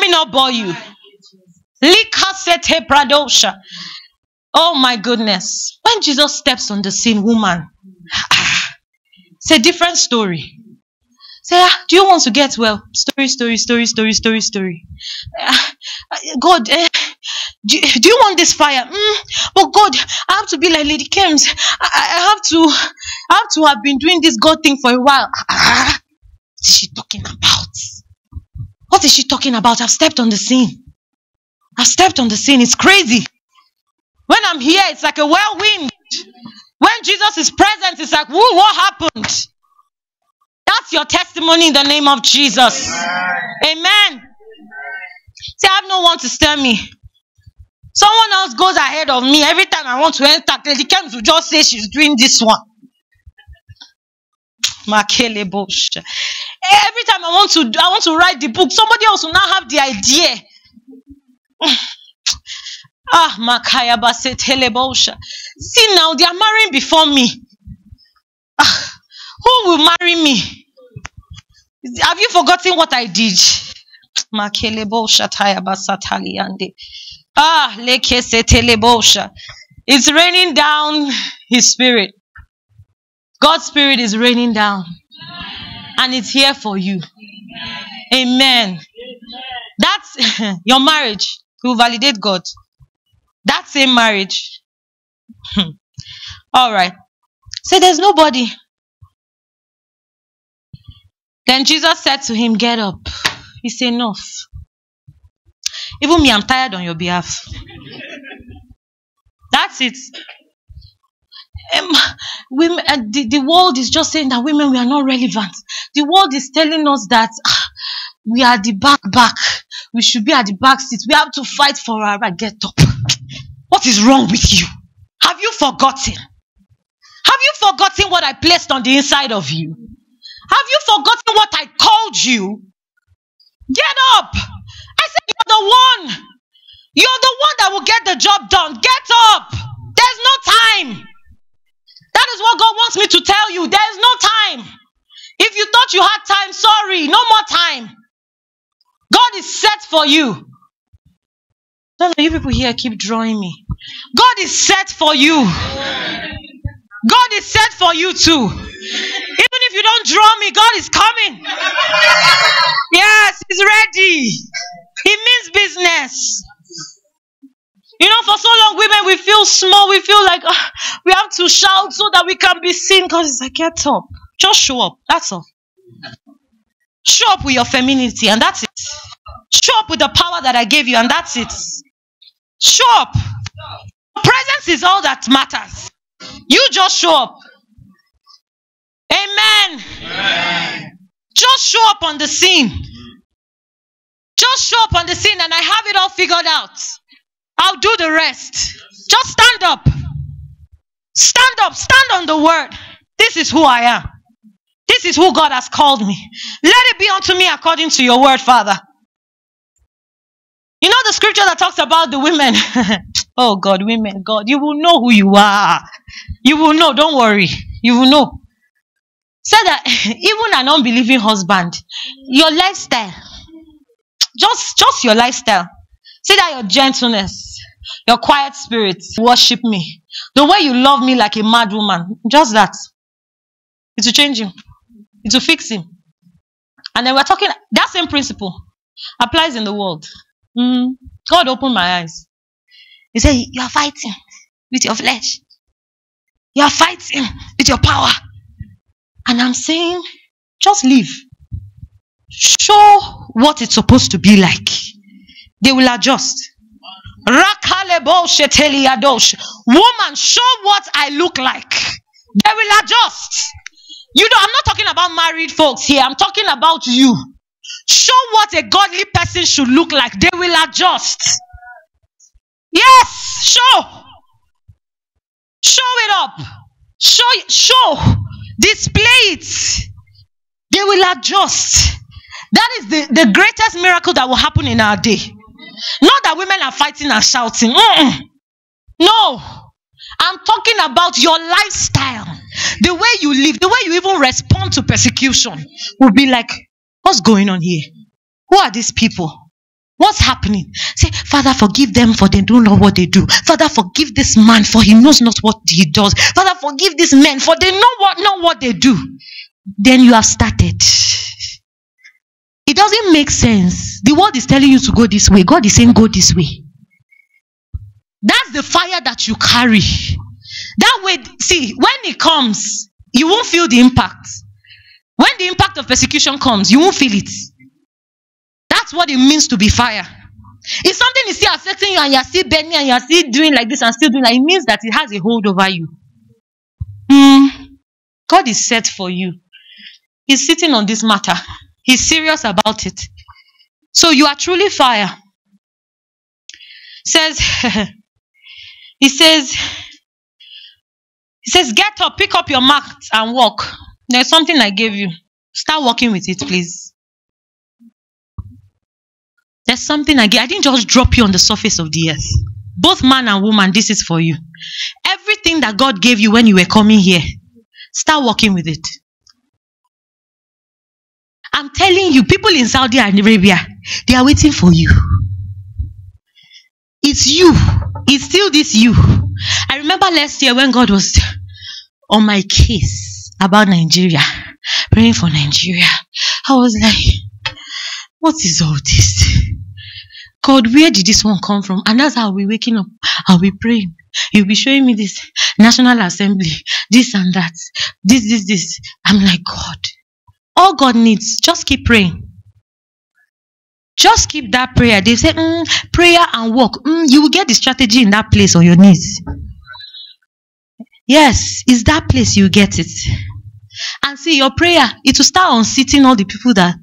Let me not bore you. Oh my goodness. When Jesus steps on the scene, woman, it's a different story. Say, ah, do you want to get well? Story, story, story, story, story, story. Ah, God, eh, do, do you want this fire? Mm, but God, I have to be like Lady Kemz. I, I have to, I have to have been doing this God thing for a while. Ah, what is she talking about? What is she talking about? I've stepped on the scene. I've stepped on the scene. It's crazy. When I'm here, it's like a whirlwind. When Jesus is present, it's like, whoa, what happened? That's your testimony in the name of Jesus. Amen. See, I have no one to stir me. Someone else goes ahead of me. Every time I want to enter, Lady Kemz will just say she's doing this one. Makele bush. Every time I want to, I want to write the book. Somebody else will now have the idea. (sighs) Ah, Makaya Basetele Bosha. See now, they are marrying before me. Ah, who will marry me? Have you forgotten what I did? Makele Bosha Taya Basatali Ah, Leke. It's raining down His Spirit. God's Spirit is raining down. And it's here for you. Amen. That's (laughs) your marriage will validate God. That same marriage. (laughs) All right. So there's nobody. Then Jesus said to him, Get up. He It's enough. Even me, I'm tired on your behalf. That's it. Um, women, uh, the, the world is just saying that women we are not relevant. The world is telling us that ah, we are the back back. We should be at the back seat. We have to fight for our right. Get up. What is wrong with you? Have you forgotten? Have you forgotten what I placed on the inside of you? Have you forgotten what I called you? Get up. I said, You're the one. You're the one that will get the job done. Get up. There's no time. That is what God wants me to tell you. There's no time. If you thought you had time, sorry, no more time. God is set for you. No, no, you people here keep drawing me. God is set for you. God is set for you too. Even if you don't draw me, God is coming. Yes, He's ready. He means business. You know, for so long, women, we feel small. We feel like uh, we have to shout so that we can be seen because it's like, get up. Just show up. That's all. Show up with your femininity, and that's it. Show up with the power that I gave you, and that's it. Show up. Presence is all that matters. You just show up. Amen. Amen. Just show up on the scene. Just show up on the scene, and I have it all figured out. I'll do the rest. Just stand up. Stand up. Stand on the word. This is who I am. This is who God has called me. Let it be unto me according to your word, Father. You know the scripture that talks about the women. (laughs) oh God, women, God, you will know who you are. You will know, don't worry. You will know. Said that (laughs) even an unbelieving husband, your lifestyle, just just your lifestyle. See that your gentleness, your quiet spirit, worship me. The way you love me like a mad woman, just that. It will change him. It will fix him. And then we're talking, that same principle applies in the world. Mm, God opened my eyes. He said, You are fighting with your flesh. You are fighting with your power. And I'm saying, just leave. Show what it's supposed to be like. They will adjust. Woman, show what I look like. They will adjust. You know, I'm not talking about married folks here. I'm talking about you. Show what a godly person should look like. They will adjust. Yes, show. Show it up. Show, show. Display it. They will adjust. That is the, the greatest miracle that will happen in our day. Not that women are fighting and shouting. Mm-mm. No. I'm talking about your lifestyle. The way you live, the way you even respond to persecution will be like, what's going on here? Who are these people? What's happening? Say, Father, forgive them for they don't know what they do. Father, forgive this man for he knows not what he does. Father, forgive these men for they know what know what they do. Then you have started. It doesn't make sense. The world is telling you to go this way. God is saying, go this way. That's the fire that you carry. That way, see, when it comes, you won't feel the impact. When the impact of persecution comes, you won't feel it. That's what it means to be fire. If something is still affecting you and you're still bending and you're still doing like this and still doing that, it means that it has a hold over you. Mm, God is set for you. He's sitting on this matter. He's serious about it. So you are truly fire. Says (laughs) he says he says get up, pick up your mat and walk. There's something I gave you. Start working with it, please. There's something I gave. I didn't just drop you on the surface of the earth. Both man and woman, this is for you. Everything that God gave you when you were coming here, start working with it. I'm telling you, people in Saudi Arabia, they are waiting for you. it's you. It's still this you. I remember last year when God was on my case about Nigeria, praying for Nigeria. I was like, what is all this? God, where did this one come from? And that's how we're waking up. I'll be praying. You'll be showing me this National Assembly, this and that, this, this, this. I'm like, God, all God needs, just keep praying. Just keep that prayer. They say, mm, prayer and work. Mm, you will get the strategy in that place on your knees. Yes, it's that place you get it. And see, your prayer, it will start on sitting all the people that,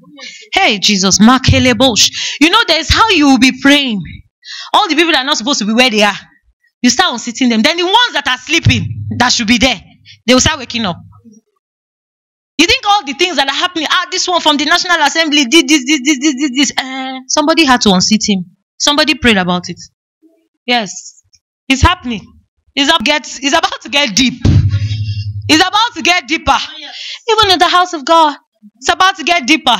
hey, Jesus, Mark Bosch. You know, there's how you will be praying. All the people that are not supposed to be where they are, you start on sitting them. Then the ones that are sleeping, that should be there, they will start waking up. You think all the things that are happening, ah, this one from the National Assembly did this, this, this, this, this, this. Uh, somebody had to unseat him. Somebody prayed about it. Yes, it's happening. It's, up get, it's about to get deep. It's about to get deeper. Even in the house of God, it's about to get deeper.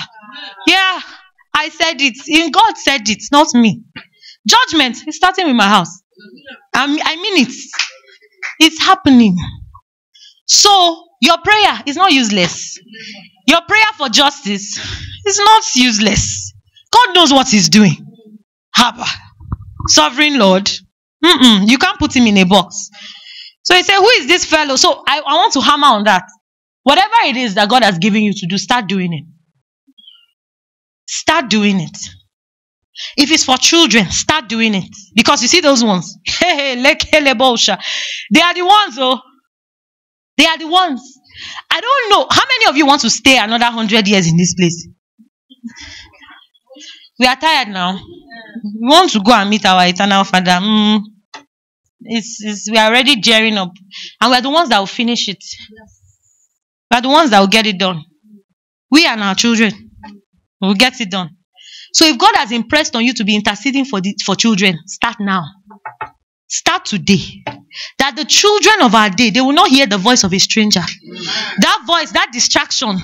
Yeah, I said it. In God said it, not me. Judgment is starting with my house. I mean, I mean it. It's happening. So your prayer is not useless. Your prayer for justice is not useless. God knows what He's doing. Haba. Sovereign Lord. Mm-mm, you can't put him in a box. So he said, Who is this fellow? So I, I want to hammer on that. Whatever it is that God has given you to do, start doing it. Start doing it. If it's for children, start doing it. Because you see those ones. (laughs) Hey, they are the ones, oh. They are the ones. I don't know. How many of you want to stay another hundred years in this place? We are tired now. We want to go and meet our eternal father. Mm. It's, it's, we are already gearing up. And we are the ones that will finish it. We are the ones that will get it done. We and our children will get it done. So if God has impressed on you to be interceding for the, for children, start now. Start today. That the children of our day, they will not hear the voice of a stranger. That voice, that distraction.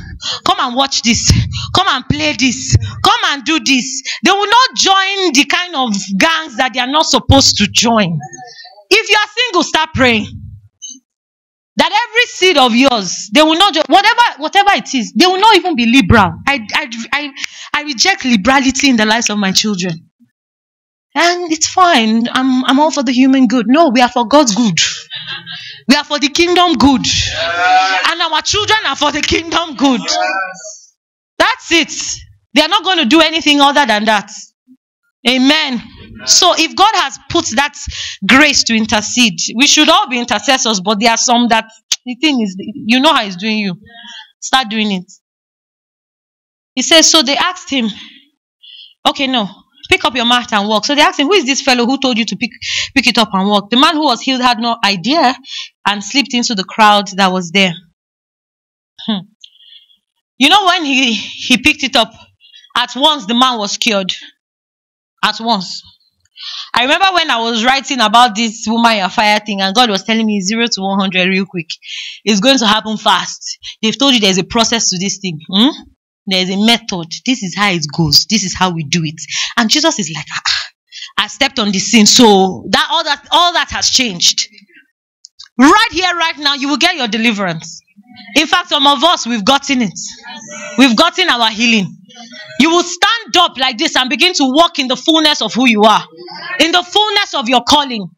Come and watch this. Come and play this. Come and do this. They will not join the kind of gangs that they are not supposed to join. If you are single, start praying. That every seed of yours, they will not whatever whatever it is, they will not even be liberal. I I I, I reject liberality in the lives of my children. And it's fine. I'm, I'm all for the human good. No, we are for God's good. We are for the kingdom good. Yes. And our children are for the kingdom good. Yes. That's it. They are not going to do anything other than that. Amen. Amen. So if God has put that grace to intercede, we should all be intercessors, but there are some that the thing is, you know how He's doing you. Start doing it. He says, so they asked him, okay, no, Pick up your mat and walk. So they asked him, Who is this fellow who told you to pick, pick it up and walk? The man who was healed had no idea and slipped into the crowd that was there. Hmm. You know, when he, he picked it up, at once the man was cured. At once. I remember when I was writing about this woman your fire thing, and God was telling me zero to 100 real quick. It's going to happen fast. They've told you there's a process to this thing. Hmm? There's a method. This is how it goes. This is how we do it. And Jesus is like, ah, I stepped on the scene. So that all that all that has changed. Right here, right now, you will get your deliverance. In fact, some of us we've gotten it. We've gotten our healing. You will stand up like this and begin to walk in the fullness of who you are, in the fullness of your calling.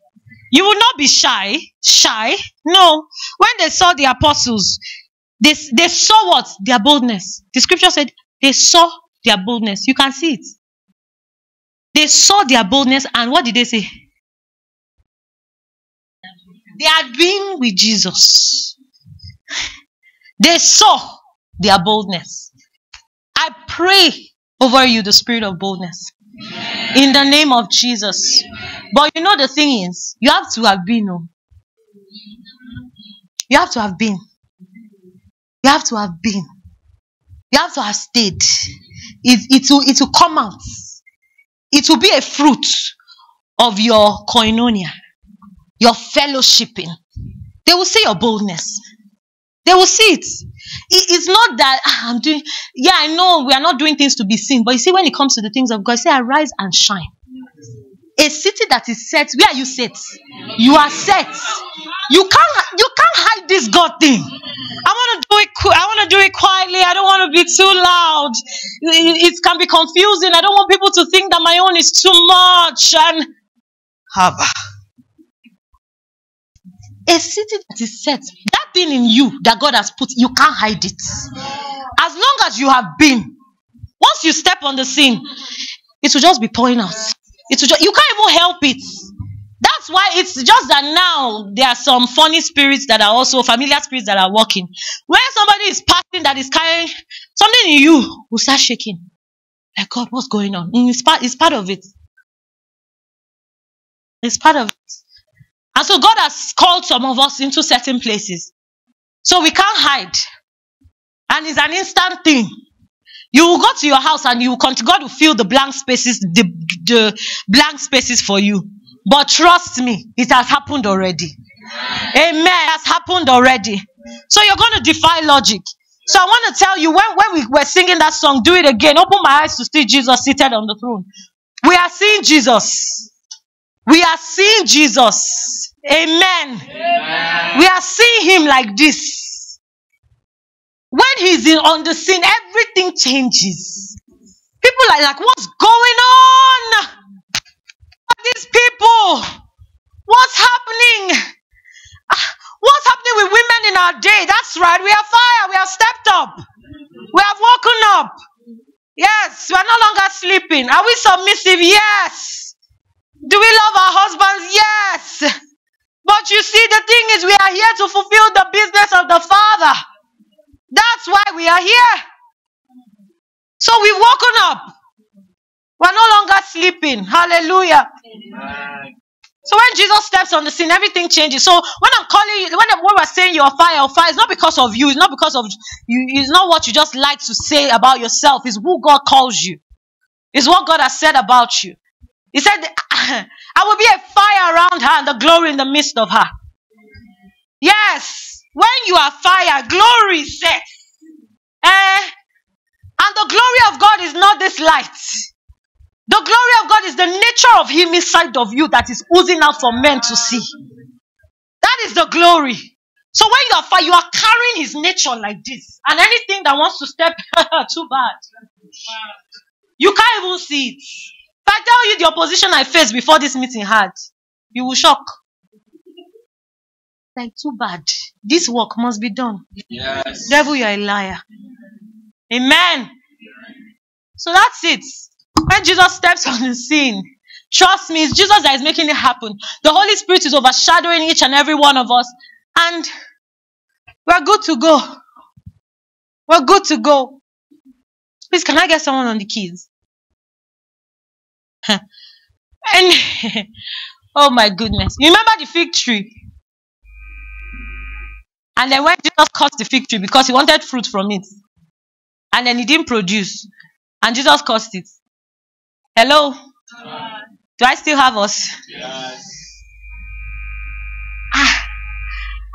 You will not be shy. Shy? No. When they saw the apostles, they, they saw what? Their boldness. The scripture said they saw their boldness. You can see it. They saw their boldness, and what did they say? They had been with Jesus. They saw their boldness. I pray over you the spirit of boldness. In the name of Jesus. But you know the thing is, you have to have been. Oh. You have to have been. You have to have been. You have to have stayed. It, it, will, it will come out. It will be a fruit of your koinonia, your fellowshipping. They will see your boldness. They will see it. it it's not that ah, I'm doing, yeah, I know we are not doing things to be seen, but you see, when it comes to the things of God, say, arise and shine. A city that is set, where are you set? You are set. You can't you can't hide this God thing. I want to do it. I want to do it quietly. I don't want to be too loud. It, can be confusing. I don't want people to think that my own is too much. And Haba. A city that is set, that thing in you that God has put, you can't hide it. As long as you have been, once you step on the scene, it will just be pouring out. It will just, you can't even help it. That's why it's just that now there are some funny spirits that are also familiar spirits that are working. When somebody is passing that is carrying something in you will start shaking. Like God, what's going on? Mm, it's part, it's part of it. It's part of it. And so God has called some of us into certain places. So we can't hide. And it's an instant thing. You will go to your house and you will God will fill the blank spaces, the, the blank spaces for you. But trust me, it has happened already. Amen. It has happened already. So you're going to defy logic. So I want to tell you when, when we were singing that song, do it again. Open my eyes to see Jesus seated on the throne. We are seeing Jesus. We are seeing Jesus. Amen. Amen. We are seeing him like this. When he's in, on the scene, everything changes. People are like, what's going on? These people, what's happening? Ah, what's happening with women in our day? That's right. We are fire. We have stepped up. We have woken up. Yes, we are no longer sleeping. Are we submissive? Yes. Do we love our husbands? Yes. But you see, the thing is, we are here to fulfill the business of the Father. That's why we are here. So we've woken up. We're no longer sleeping. Hallelujah. Amen. So when Jesus steps on the scene, everything changes. So when I'm calling you, when, I'm, when we're saying you're fire or fire, it's not because of you. It's not because of you. It's not what you just like to say about yourself. It's who God calls you. It's what God has said about you. He said, (clears throat) I will be a fire around her and the glory in the midst of her. Yes, when you are fire, glory sets. Eh? And the glory of God is not this light. The glory of God is the nature of Him inside of you that is oozing out for men to see. That is the glory. So when you are you are carrying His nature like this. And anything that wants to step, (laughs) too bad. You can't even see it. If I tell you the opposition I faced before this meeting had, you will shock. Like, too bad. This work must be done. Yes. Devil, you're a liar. Amen. So that's it. When Jesus steps on the scene, trust me, it's Jesus that is making it happen. The Holy Spirit is overshadowing each and every one of us. And we're good to go. We're good to go. Please, can I get someone on the keys? and (laughs) oh my goodness. You remember the fig tree? And then when Jesus cut the fig tree because he wanted fruit from it, and then he didn't produce, and Jesus cursed it. Hello? Do I still have us? Yes. Ah.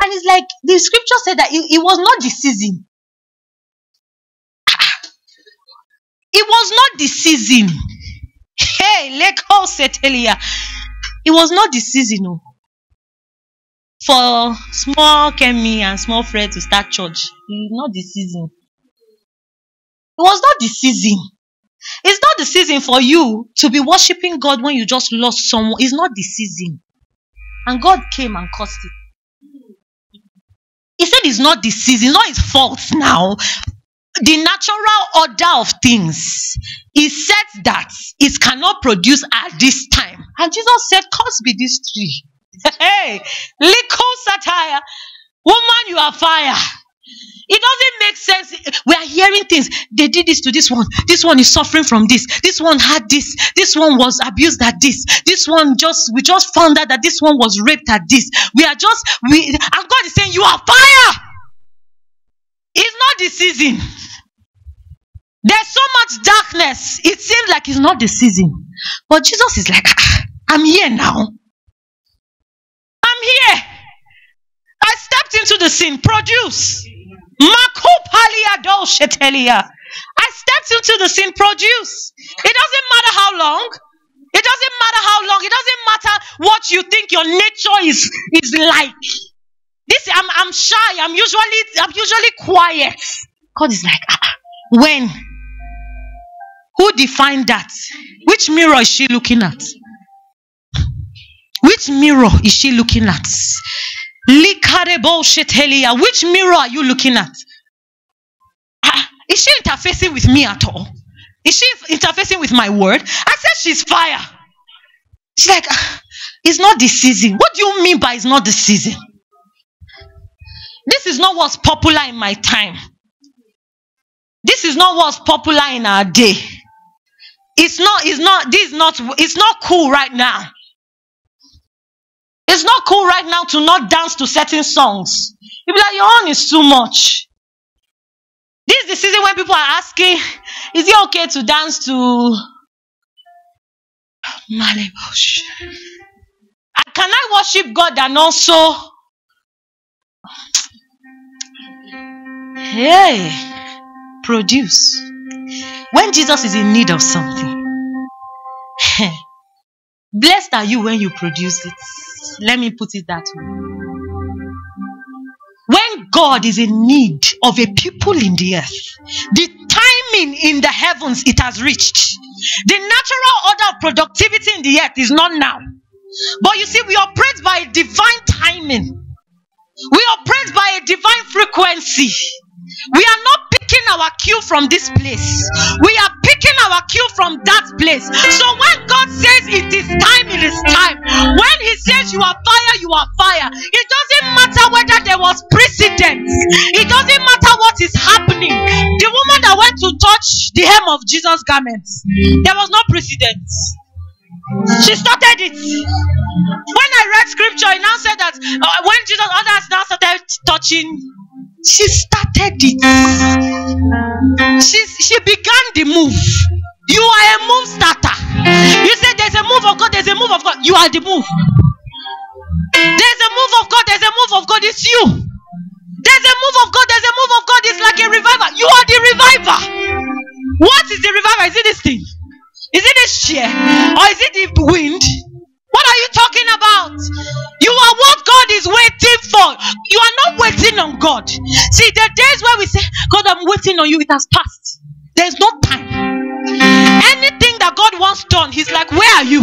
And it's like the scripture said that it, it was not the season. Ah. It was not the season. Hey, Leko Setelia. It was not the season oh, for small Kemi and small Fred to start church. It's not the season. It was not the season. It's not the season for you to be worshiping God when you just lost someone. It's not the season. And God came and caused it. He said it's not the season, it's not his fault now the natural order of things he said that it cannot produce at this time. And Jesus said, Cause be this tree. (laughs) hey, little satire. Woman, you are fire. It doesn't make sense. We are hearing things. They did this to this one. This one is suffering from this. This one had this. This one was abused at this. This one just, we just found out that this one was raped at this. We are just, we, and God is saying, You are fire. It's not the season. There's so much darkness. It seems like it's not the season. But Jesus is like, ah, I'm here now. I'm here. I stepped into the scene. Produce. I stepped into the scene. Produce. It doesn't matter how long. It doesn't matter how long, it doesn't matter what you think your nature is, is like. This I'm I'm shy, I'm usually I'm usually quiet. God is like, ah, ah, when? Who defined that? Which mirror is she looking at? Which mirror is she looking at? Which mirror are you looking at? Ah, is she interfacing with me at all? Is she interfacing with my word? I said she's fire. She's like, ah, it's not the season. What do you mean by it's not the season? This is not what's popular in my time. This is not what's popular in our day. It's not, it's not, this is not, it's not cool right now. It's not cool right now to not dance to certain songs. You be like, your own is too much. This is the season when people are asking, is it okay to dance to Malebush? Can I worship God and also hey produce? When Jesus is in need of something, (laughs) blessed are you when you produce it. Let me put it that way. When God is in need of a people in the earth, the timing in the heavens it has reached. The natural order of productivity in the earth is not now. But you see, we operate by a divine timing. We operate by a divine frequency. We are not picking our cue from this place. We are picking our cue from that place. So when God says it is time, it is time. When He says you are fire, you are fire. It doesn't matter whether there was precedent. It doesn't matter what is happening. The woman that went to touch the hem of Jesus' garments, there was no precedent. She started it. When I read scripture, it now said that uh, when Jesus others now started touching, she started it. She, she began the move. You are a move starter. You said there's a move of God, there's a move of God. You are the move. There's a move of God, there's a move of God, it's you. There's a move of God, there's a move of God, it's like a reviver. You are the reviver. What is the reviver? Is it this thing? Is it this chair? Or is it the wind? What are you talking about? You are what God is waiting for. You are not waiting on God. See, the days where we say, God, I'm waiting on you, it has passed. There's no time. Anything that God wants done, He's like, Where are you?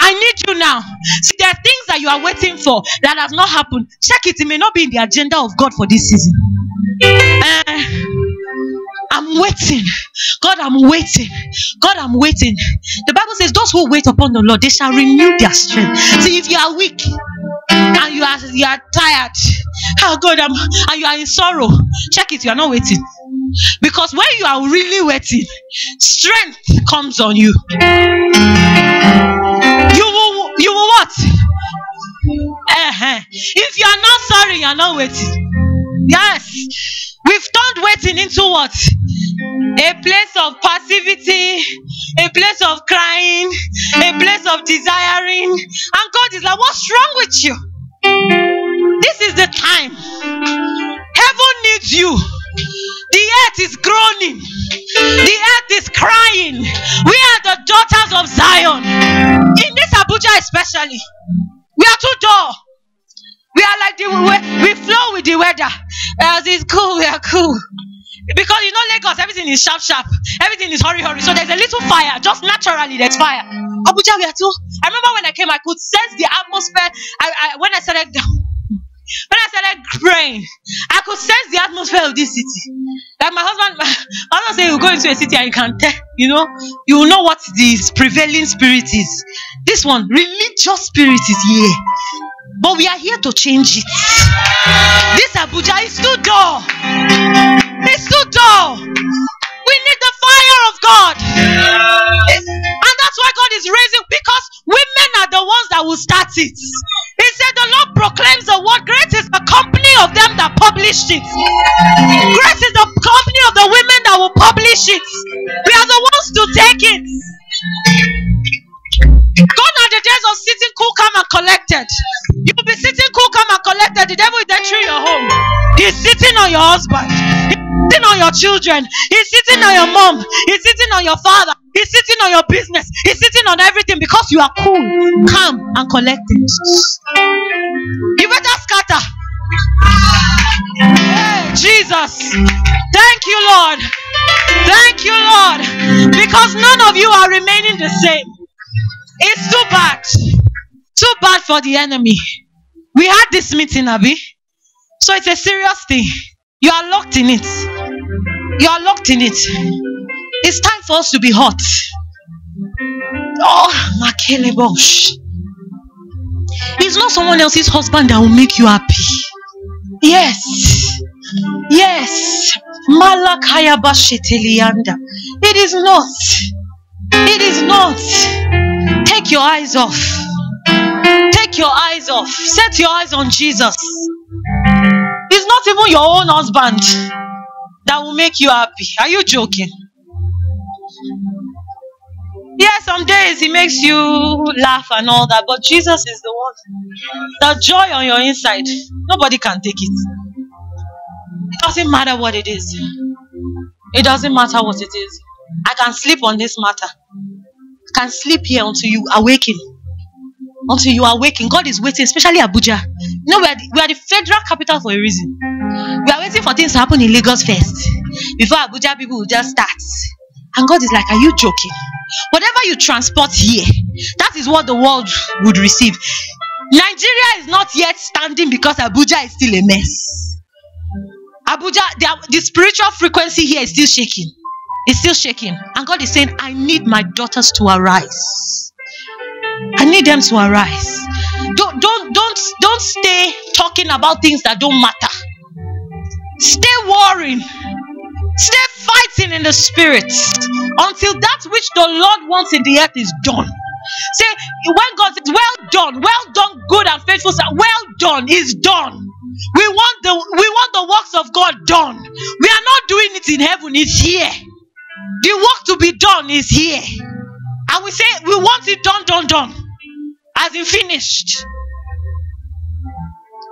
I need you now. See, there are things that you are waiting for that has not happened. Check it, it may not be in the agenda of God for this season. Uh, I'm waiting. God, I'm waiting. God, I'm waiting. The Bible says, Those who wait upon the Lord, they shall renew their strength. See, if you are weak and you are you are tired, oh God, I'm and you are in sorrow, check it, you are not waiting. Because when you are really waiting, strength comes on you. You will you will what? Uh-huh. If you are not sorry, you are not waiting. Yes. We've turned waiting into what? A place of passivity, a place of crying, a place of desiring. And God is like, What's wrong with you? This is the time. Heaven needs you. The earth is groaning. The earth is crying. We are the daughters of Zion. In this Abuja, especially, we are too dull. We are like the we, we flow with the weather. As it's cool, we are cool. Because you know Lagos, everything is sharp, sharp. Everything is hurry, hurry. So there's a little fire. Just naturally, there's fire. Abuja, we are too. I remember when I came, I could sense the atmosphere. I, I when I started (laughs) when I started praying, I could sense the atmosphere of this city. Like my husband, (laughs) my husband said, you go into a city and you can tell, you know, you know what the prevailing spirit is. This one, religious spirit is here. But we are here to change it. This Abuja is too dull. It's too dull. We need the fire of God. And that's why God is raising, because women are the ones that will start it. He said, The Lord proclaims the word. Great is the company of them that published it. Great is the company of the women that will publish it. We are the ones to take it. The days of sitting cool, calm, and collected. You will be sitting cool, calm, and collected. The devil is entering your home. He's sitting on your husband. He's sitting on your children. He's sitting on your mom. He's sitting on your father. He's sitting on your business. He's sitting on everything because you are cool, calm, and collected. You better scatter. Hey, Jesus. Thank you, Lord. Thank you, Lord. Because none of you are remaining the same. It's too bad. Too bad for the enemy. We had this meeting, Abby. So it's a serious thing. You are locked in it. You are locked in it. It's time for us to be hot. Oh, Makele Bosch. It's not someone else's husband that will make you happy. Yes. Yes. Malakaya Bashetelianda. It is not. It is not. Take your eyes off. Take your eyes off. Set your eyes on Jesus. It's not even your own husband that will make you happy. Are you joking? Yeah, some days he makes you laugh and all that, but Jesus is the one. The joy on your inside, nobody can take it. It doesn't matter what it is. It doesn't matter what it is. I can sleep on this matter. Can sleep here until you awaken. Until you awaken. God is waiting, especially Abuja. You know, we are, the, we are the federal capital for a reason. We are waiting for things to happen in Lagos first. Before Abuja people will just start. And God is like, Are you joking? Whatever you transport here, that is what the world would receive. Nigeria is not yet standing because Abuja is still a mess. Abuja, the, the spiritual frequency here is still shaking. It's still shaking. And God is saying, I need my daughters to arise. I need them to arise. Don't don't don't don't stay talking about things that don't matter. Stay worrying. Stay fighting in the spirit until that which the Lord wants in the earth is done. Say, when God says, Well done, well done, good and faithful, well done is done. We want the we want the works of God done. We are not doing it in heaven, it's here. The work to be done is here. And we say we want it done, done, done. As in finished.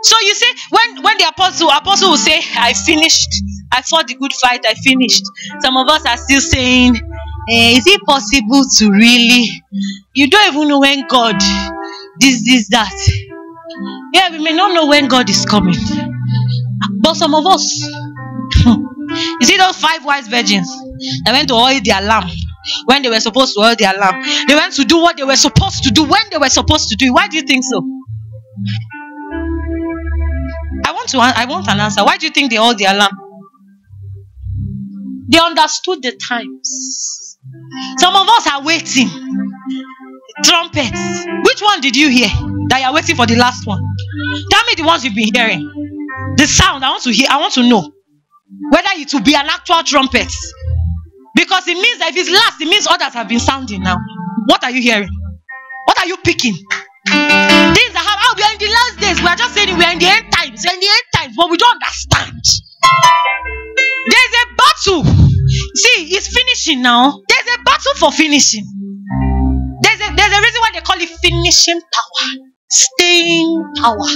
So you see, when when the apostle apostle will say, I finished, I fought the good fight, I finished. Some of us are still saying, eh, is it possible to really? You don't even know when God this, this, that. Yeah, we may not know when God is coming. But some of us, (laughs) you see those five wise virgins that went to oil their lamp when they were supposed to oil their lamp. They went to do what they were supposed to do when they were supposed to do. Why do you think so? I want to. I want an answer. Why do you think they oiled their lamp? They understood the times. Some of us are waiting. Trumpets. Which one did you hear that you are waiting for the last one? Tell me the ones you've been hearing. The sound. I want to hear. I want to know whether it will be an actual trumpet. Because it means that if it's last, it means others have been sounding now. What are you hearing? What are you picking? Things that have, oh, we are in the last days. We are just saying we are in the end times. We are in the end times, but we don't understand. There's a battle. See, it's finishing now. There's a battle for finishing. There's a, there's a reason why they call it finishing power, staying power.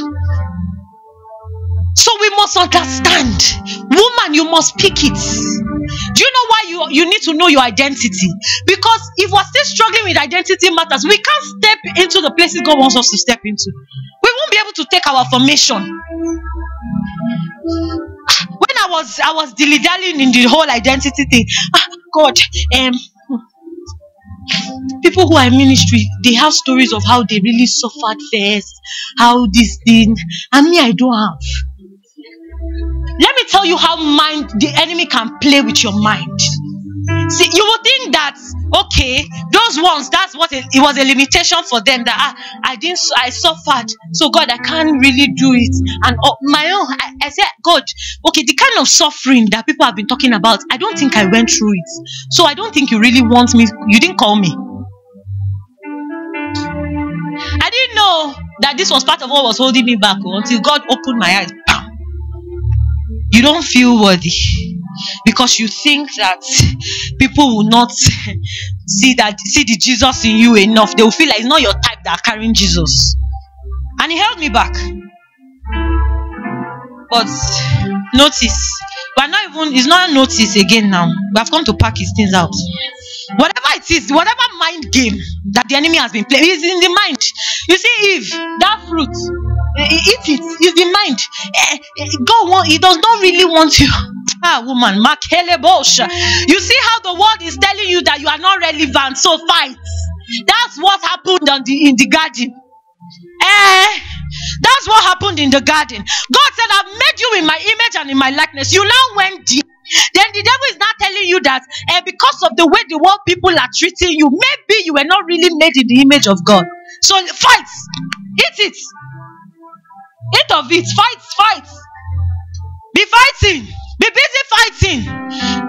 So we must understand. Woman, you must pick it. Do you know why you, you need to know your identity? Because if we're still struggling with identity matters, we can't step into the places God wants us to step into. We won't be able to take our formation. When I was I was dilly-dallying in the whole identity thing, ah, God, um, people who are in ministry, they have stories of how they really suffered first, how this thing, and me, I don't have. Let me tell you how mind the enemy can play with your mind. See, you would think that okay, those ones, that's what it, it was a limitation for them that ah, I didn't, I suffered, so God, I can't really do it. And oh, my own, I, I said, God, okay, the kind of suffering that people have been talking about, I don't think I went through it. So I don't think you really want me. You didn't call me. I didn't know that this was part of what was holding me back oh, until God opened my eyes. You don't feel worthy because you think that people will not see that see the Jesus in you enough. They will feel like it's not your type that are carrying Jesus. And he held me back. But notice, we're not even it's not notice again now. We have come to pack his things out. Whatever it is, whatever mind game that the enemy has been playing is in the mind. You see, if that fruit, eat it, is the mind. Eh, eh, God want, He does not really want you. (laughs) Ah, woman, Makele Bosh. You see how the world is telling you that you are not relevant, so fight. That's what happened on the in the garden. Eh, that's what happened in the garden. God said, I've made you in my image and in my likeness. You now went deep. Then the devil is now telling you that eh, because of the way the world people are treating you, maybe you were not really made in the image of God. So fight, eat it, eat of it, fight, fight. Be fighting, be busy fighting,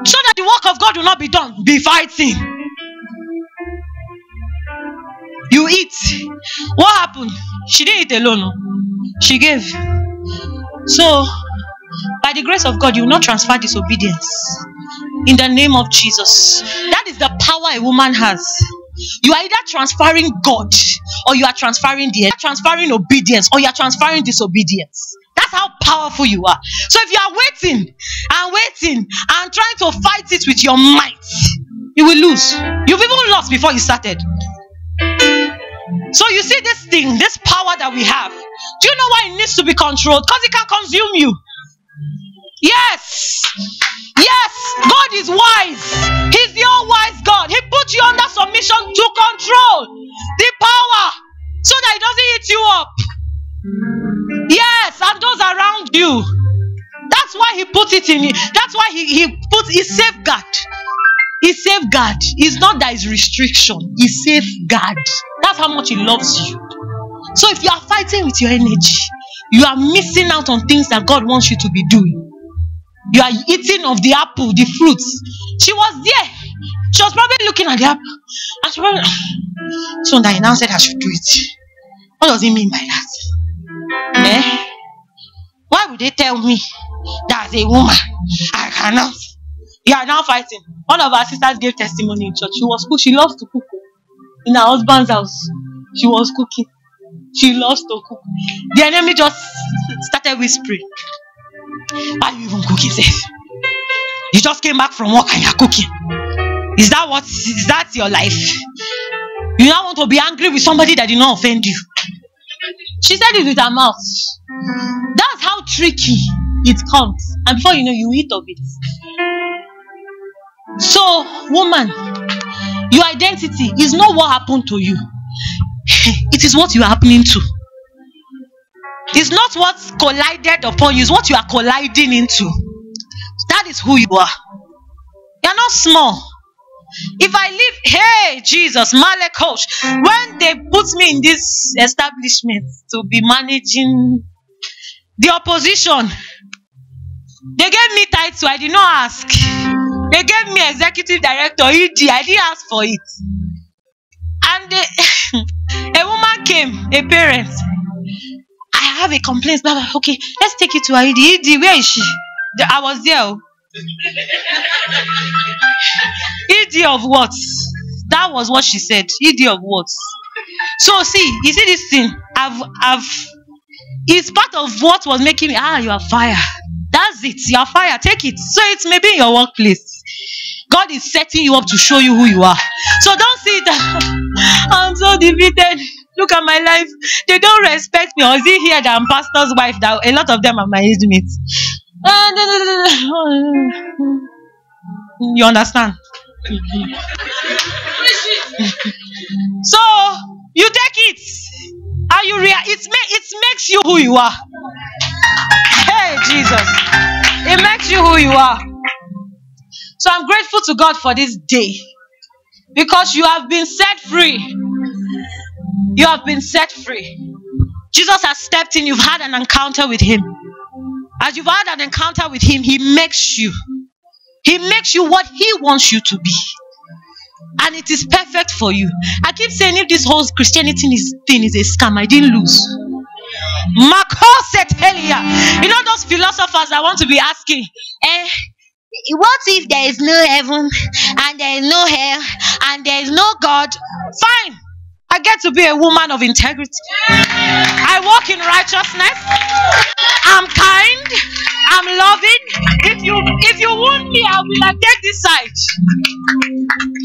so that the work of God will not be done. Be fighting. You eat. What happened? She didn't eat alone. She gave. So, by the grace of God, you will not transfer disobedience. In the name of Jesus. That is the power a woman has. You are either transferring God or you are transferring the transferring obedience or you are transferring disobedience. That's how powerful you are. So if you are waiting and waiting and trying to fight it with your might, you will lose. You've even lost before you started. So you see this thing, this power that we have. Do you know why it needs to be controlled? Because it can consume you. Yes. Yes. God is wise. He's the all wise God. He put you under submission to control the power so that it doesn't eat you up. Yes, and those around you. That's why he put it in. That's why he, he put his safeguard. His safeguard. is not that it's restriction. It's safeguard. That's how much he loves you. So if you are fighting with your energy, you are missing out on things that God wants you to be doing. You are eating of the apple, the fruits. She was there. She was probably looking at the apple. And she probably, (sighs) so that he now said I should do it. What does he mean by that? Eh? Why would they tell me that as a woman I cannot? You are now fighting. One of our sisters gave testimony in church. She was cook. She loves to cook. In her husband's house, she was cooking. She loves to cook. The enemy just started whispering. Are you even cooking, safe? You just came back from work and you're cooking. Is that what is that your life? You now want to be angry with somebody that did not offend you. She said it with her mouth. That's how tricky it comes. And before you know, you eat of it. So, woman, your identity is not what happened to you, (laughs) it is what you are happening to. It's not what collided upon you, it's what you are colliding into. That is who you are. You're not small. If I leave, hey Jesus, Male coach, when they put me in this establishment to be managing the opposition, they gave me title, I did not ask. They gave me executive director, ED, I didn't ask for it. And they, (laughs) a woman came, a parent. Have a complaint. Blah, blah. Okay, let's take it to her ED. Where is she? The- I was there. oh. (laughs) ED of what? That was what she said. ED of what? So see, you see this thing. I've I've it's part of what was making me ah you are fire. That's it. You are fire. Take it. So it's maybe in your workplace. God is setting you up to show you who you are. So don't see that (laughs) I'm so defeated. Look at my life. They don't respect me. Or is it here that I'm pastor's wife? That a lot of them are my age mates. Ah. You understand? so you take it and you rea- it, ma- it makes you who you are. Hey Jesus, it makes you who you are. So I'm grateful to God for this day because you have been set free. You have been set free. Jesus has stepped in. You've had an encounter with Him. As you've had an encounter with Him, He makes you. He makes you what He wants you to be. And it is perfect for you. I keep saying if this whole Christianity thing is a scam, I didn't lose. Marcos Elia. You know those philosophers that want to be asking, eh, what if there is no heaven and there is no hell and there is no God? Fine. I get to be a woman of integrity. I walk in righteousness. I'm kind. I'm loving. If you if you wound me, I'll be take this side.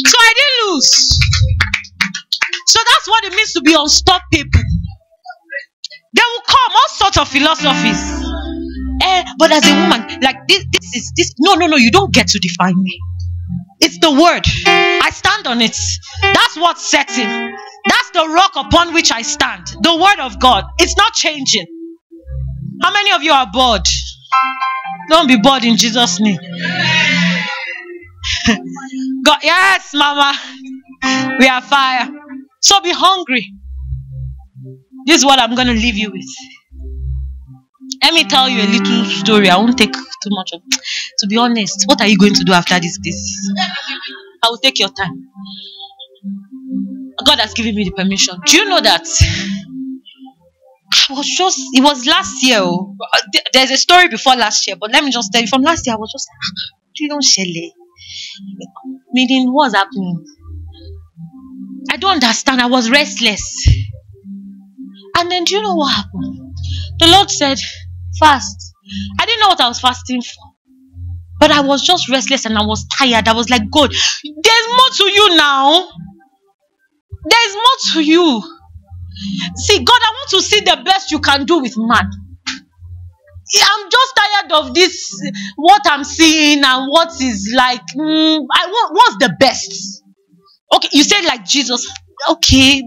So I didn't lose. So that's what it means to be unstoppable. They will come all sorts of philosophies. Eh, but as a woman, like this, this is this. No, no, no. You don't get to define me. It's the word. I stand on it. That's what's setting. That's the rock upon which I stand. The word of God. It's not changing. How many of you are bored? Don't be bored in Jesus' name. (laughs) God, yes, Mama. We are fire. So be hungry. This is what I'm going to leave you with. Let me tell you a little story. I won't take too much of To be honest, what are you going to do after this, please? I will take your time. God has given me the permission. Do you know that? I was just, it was last year. oh. There's a story before last year, but let me just tell you from last year, I was just, "Ah, you don't shele. Meaning, what's happening? I don't understand. I was restless. And then, do you know what happened? The Lord said, fast. I didn't know what I was fasting for. But I was just restless and I was tired. I was like, God, there's more to you now. There's more to you. See, God, I want to see the best you can do with man. I'm just tired of this, what I'm seeing and what is like. mm, I want what's the best. Okay, you said like Jesus. Okay,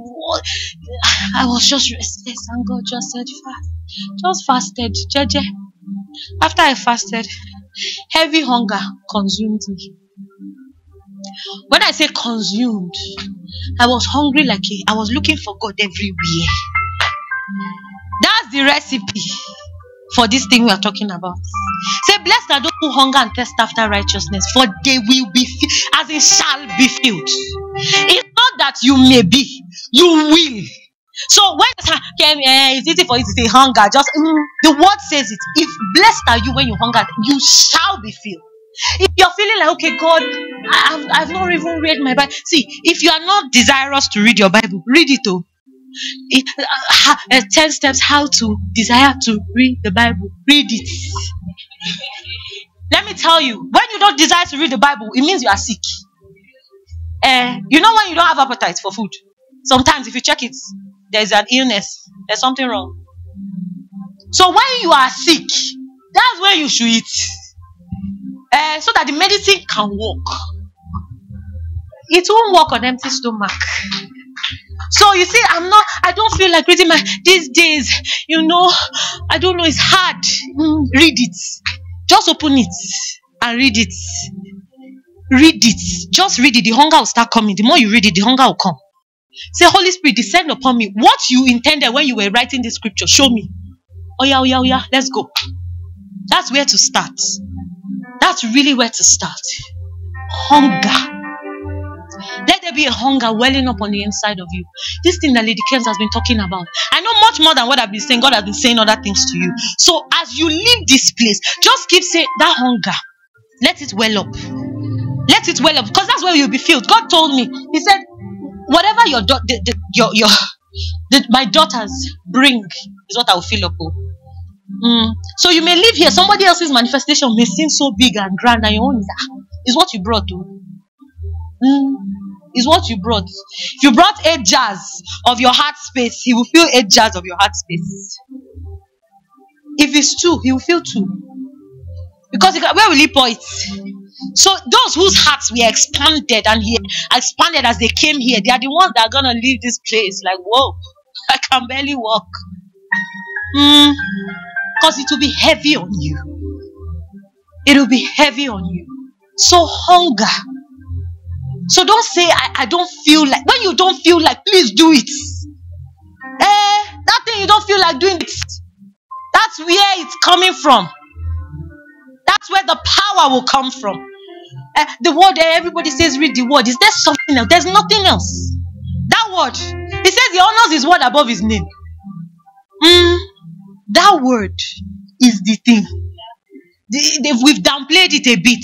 I was just restless and God just said fast. Just fasted, Jeje. After I fasted, heavy hunger consumed me. When I say consumed, I was hungry like a, I was looking for God everywhere. That's the recipe for this thing we are talking about. Say, blessed are those who hunger and thirst after righteousness, for they will be as it shall be filled. It's not that you may be, you will. So when it's, eh, it's easy for you to say hunger, just mm, the word says it. If blessed are you when you hunger, you shall be filled. If you're feeling like, okay, God, I've, I've not even read my Bible. See, if you are not desirous to read your Bible, read it oh. It, uh, uh, 10 steps how to desire to read the Bible. Read it. Let me tell you, when you don't desire to read the Bible, it means you are sick. Uh, you know when you don't have appetite for food? Sometimes if you check it, there's an illness, there's something wrong. So when you are sick, that's when you should eat. Uh, so that the medicine can work. It won't work on empty stomach. So you see, I'm not, I don't feel like reading my these days, you know, I don't know, it's hard. Mm, read it. Just open it and read it. Read it. Just read it. The hunger will start coming. The more you read it, the hunger will come. Say, Holy Spirit, descend upon me. What you intended when you were writing this scripture, show me. Oh yeah, oh yeah, oh yeah, let's go. That's where to start. That's really where to start. Hunger. Let there be a hunger welling up on the inside of you. This thing that Lady Kemz has been talking about. I know much more than what I've been saying. God has been saying other things to you. So as you leave this place, just keep saying that hunger. Let it well up. Let it well up. Because that's where you'll be filled. God told me. He said, whatever your da- the, the, your your my daughters bring is what I will feel up. Mm. So you may live here. Somebody else's manifestation may seem so big and grand, and your own is, ah, is what you brought. Oh. Mm, is what you brought. If you brought eight jars of your heart space, he will fill eight jars of your heart space. If it's two, he will fill two. Because where will he pour it? So those whose hearts were expanded and he expanded as they came here, they are the ones that are gonna leave this place. Like, whoa, (laughs) I can barely walk. Because it will be heavy on you. It will be heavy on you. So hunger. So don't say I, I don't feel like when you don't feel like please do it. Eh, that thing you don't feel like doing it. That's where it's coming from. That's where the power will come from. Eh, the word everybody says read the word. Is there something else? There's nothing else. That word. He says he honors his word above his name. Mm, that word is the thing. The- the- we've downplayed it a bit.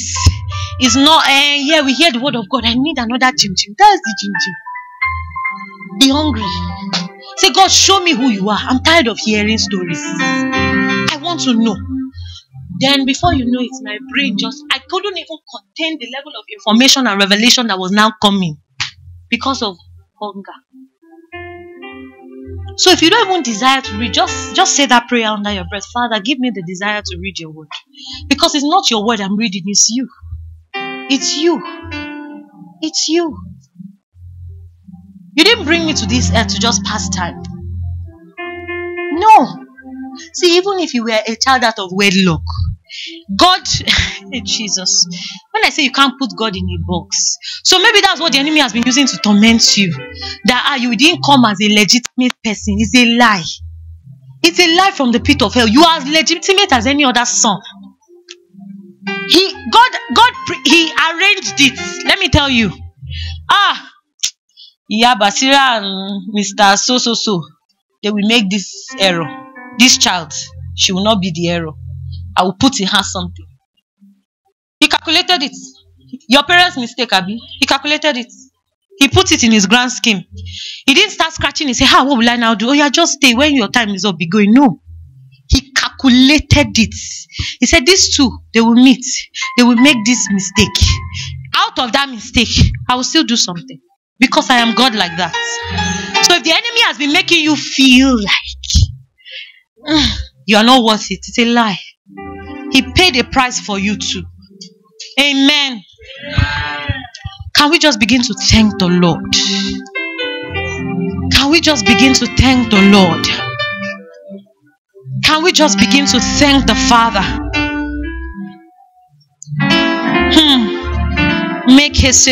It's not, eh, yeah, we hear the word of God. I need another Jim Jim. That's the Jim Jim. Be hungry. Say, God, show me who you are. I'm tired of hearing stories. I want to know. Then before you know it, my brain just I couldn't even contain the level of information and revelation that was now coming because of hunger. So if you don't even desire to read, just just say that prayer under your breath. Father, give me the desire to read your word. Because it's not your word I'm reading, it's you. It's you. It's you. You didn't bring me to this earth to just pass time. No. See, even if you were a child out of wedlock, God, (laughs) Jesus. When I say you can't put God in a box, so maybe that's what the enemy has been using to torment you. That ah, you didn't come as a legitimate person. It's a lie. It's a lie from the pit of hell. You are as legitimate as any other son. He, God, God, He arranged it. Let me tell you. Ah, yeah, Basira and Mr. So so so, they will make this error. This child, she will not be the error. I will put in her something. He calculated it. Your parents' mistake, Abby. He calculated it. He put it in his grand scheme. He didn't start scratching and say, How what will I now do? Oh, yeah, just stay. When your time is up, be going. No. He calculated it. He said, These two, they will meet. They will make this mistake. Out of that mistake, I will still do something. Because I am God like that. So if the enemy has been making you feel like "Mm, (sighs) you are not worth it, it's a lie. He paid a price for you too. Amen. Can we just begin to thank the Lord? Can we just begin to thank the Lord? Can we just begin to thank the Father? Hmm. Make his.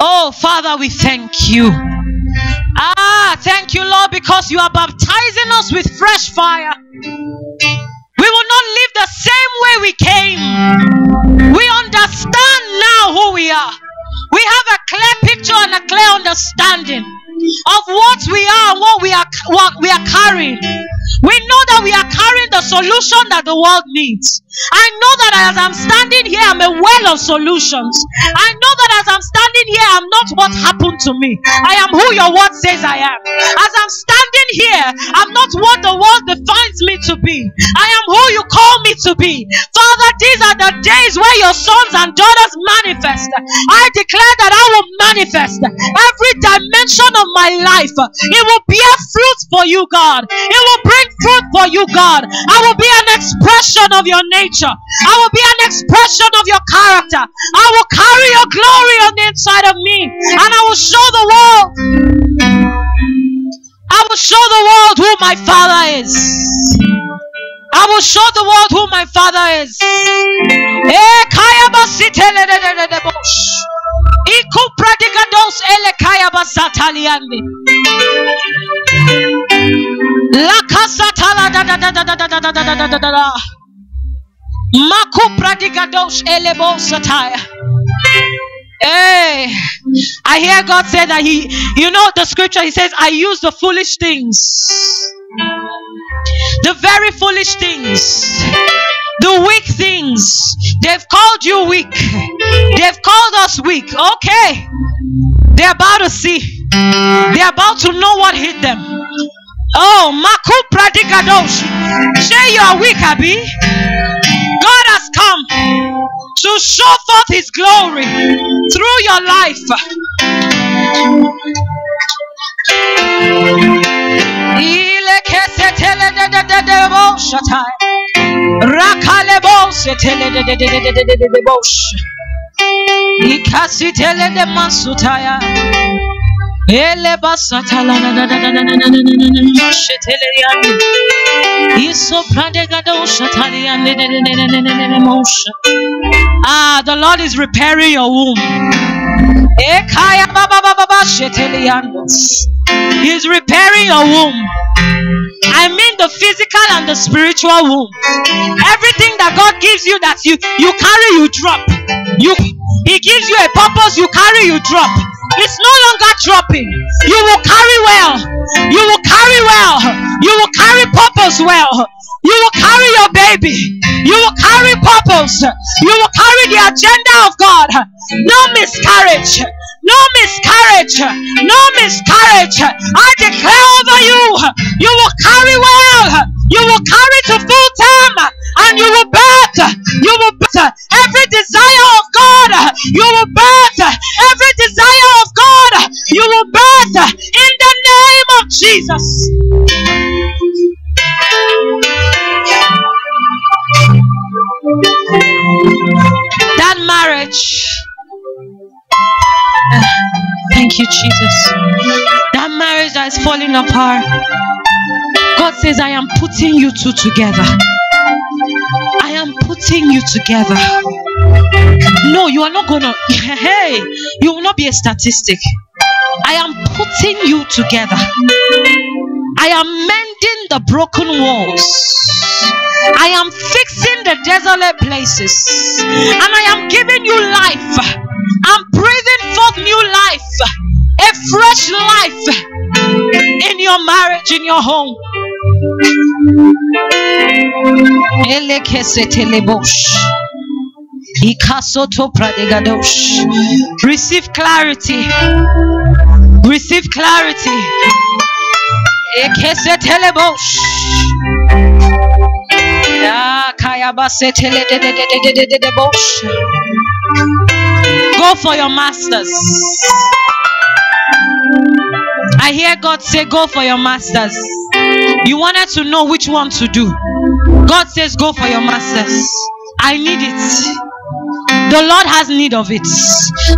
Oh, Father, we thank you. Ah, thank you, Lord, because you are baptizing us with fresh fire. We will not live the same way we came. We understand now who we are. We have a clear picture and a clear understanding of what we are and what we are what we are carrying. We know that we are carrying the solution that the world needs. I know that as I'm standing here, I'm a well of solutions. I know that as I'm standing here, I'm not what happened to me. I am who your word says I am. As I'm standing here, I'm not what the world defines me to be. I am who you call me to be. Father, these are the days where your sons and daughters manifest. I declare that I will manifest every dimension of my life. It will bear fruit for you, God. It will bring fruit for you, God. I will be an expression of your nature. I will be an expression of your character. I will carry your glory on the inside of me, and I will show the world. I will show the world who my Father is. I will show the world who my father is. Eh, hey, eh, I hear God say that He, you know, the scripture He says, I use the foolish things the very foolish things, the weak things. They've called you weak, they've called us weak. Okay, they're about to see, they're about to know what hit them. Oh, Maku Pradigadosh, say you are weak, Abby. God has come to show forth His glory through your life. De de de de de de de de de de de. Ele. Ah, the Lord is repairing your womb. He's repairing your womb. I mean the physical and the spiritual womb. Everything that God gives you that you you carry, you drop. You He gives you a purpose, you carry, you drop. It's no longer dropping. You will carry well. You will carry well. You will carry purpose well. You will carry your baby. You will carry purpose. You will carry the agenda of God. No miscarriage. No miscarriage. No miscarriage. I declare over you. You will carry well. You will carry putting you two together. I am putting you together. No, you are not gonna. (laughs) Hey, you will not be a statistic. I am putting you together. I am mending the broken walls. I am fixing the desolate places. And I am giving you life. I'm breathing forth new life. A fresh life in your marriage, in your home. Receive clarity. Receive clarity. Go for your masters. I hear God say, Go for your masters. You wanted to know which one to do. God says, Go for your masters. I need it. The Lord has need of it.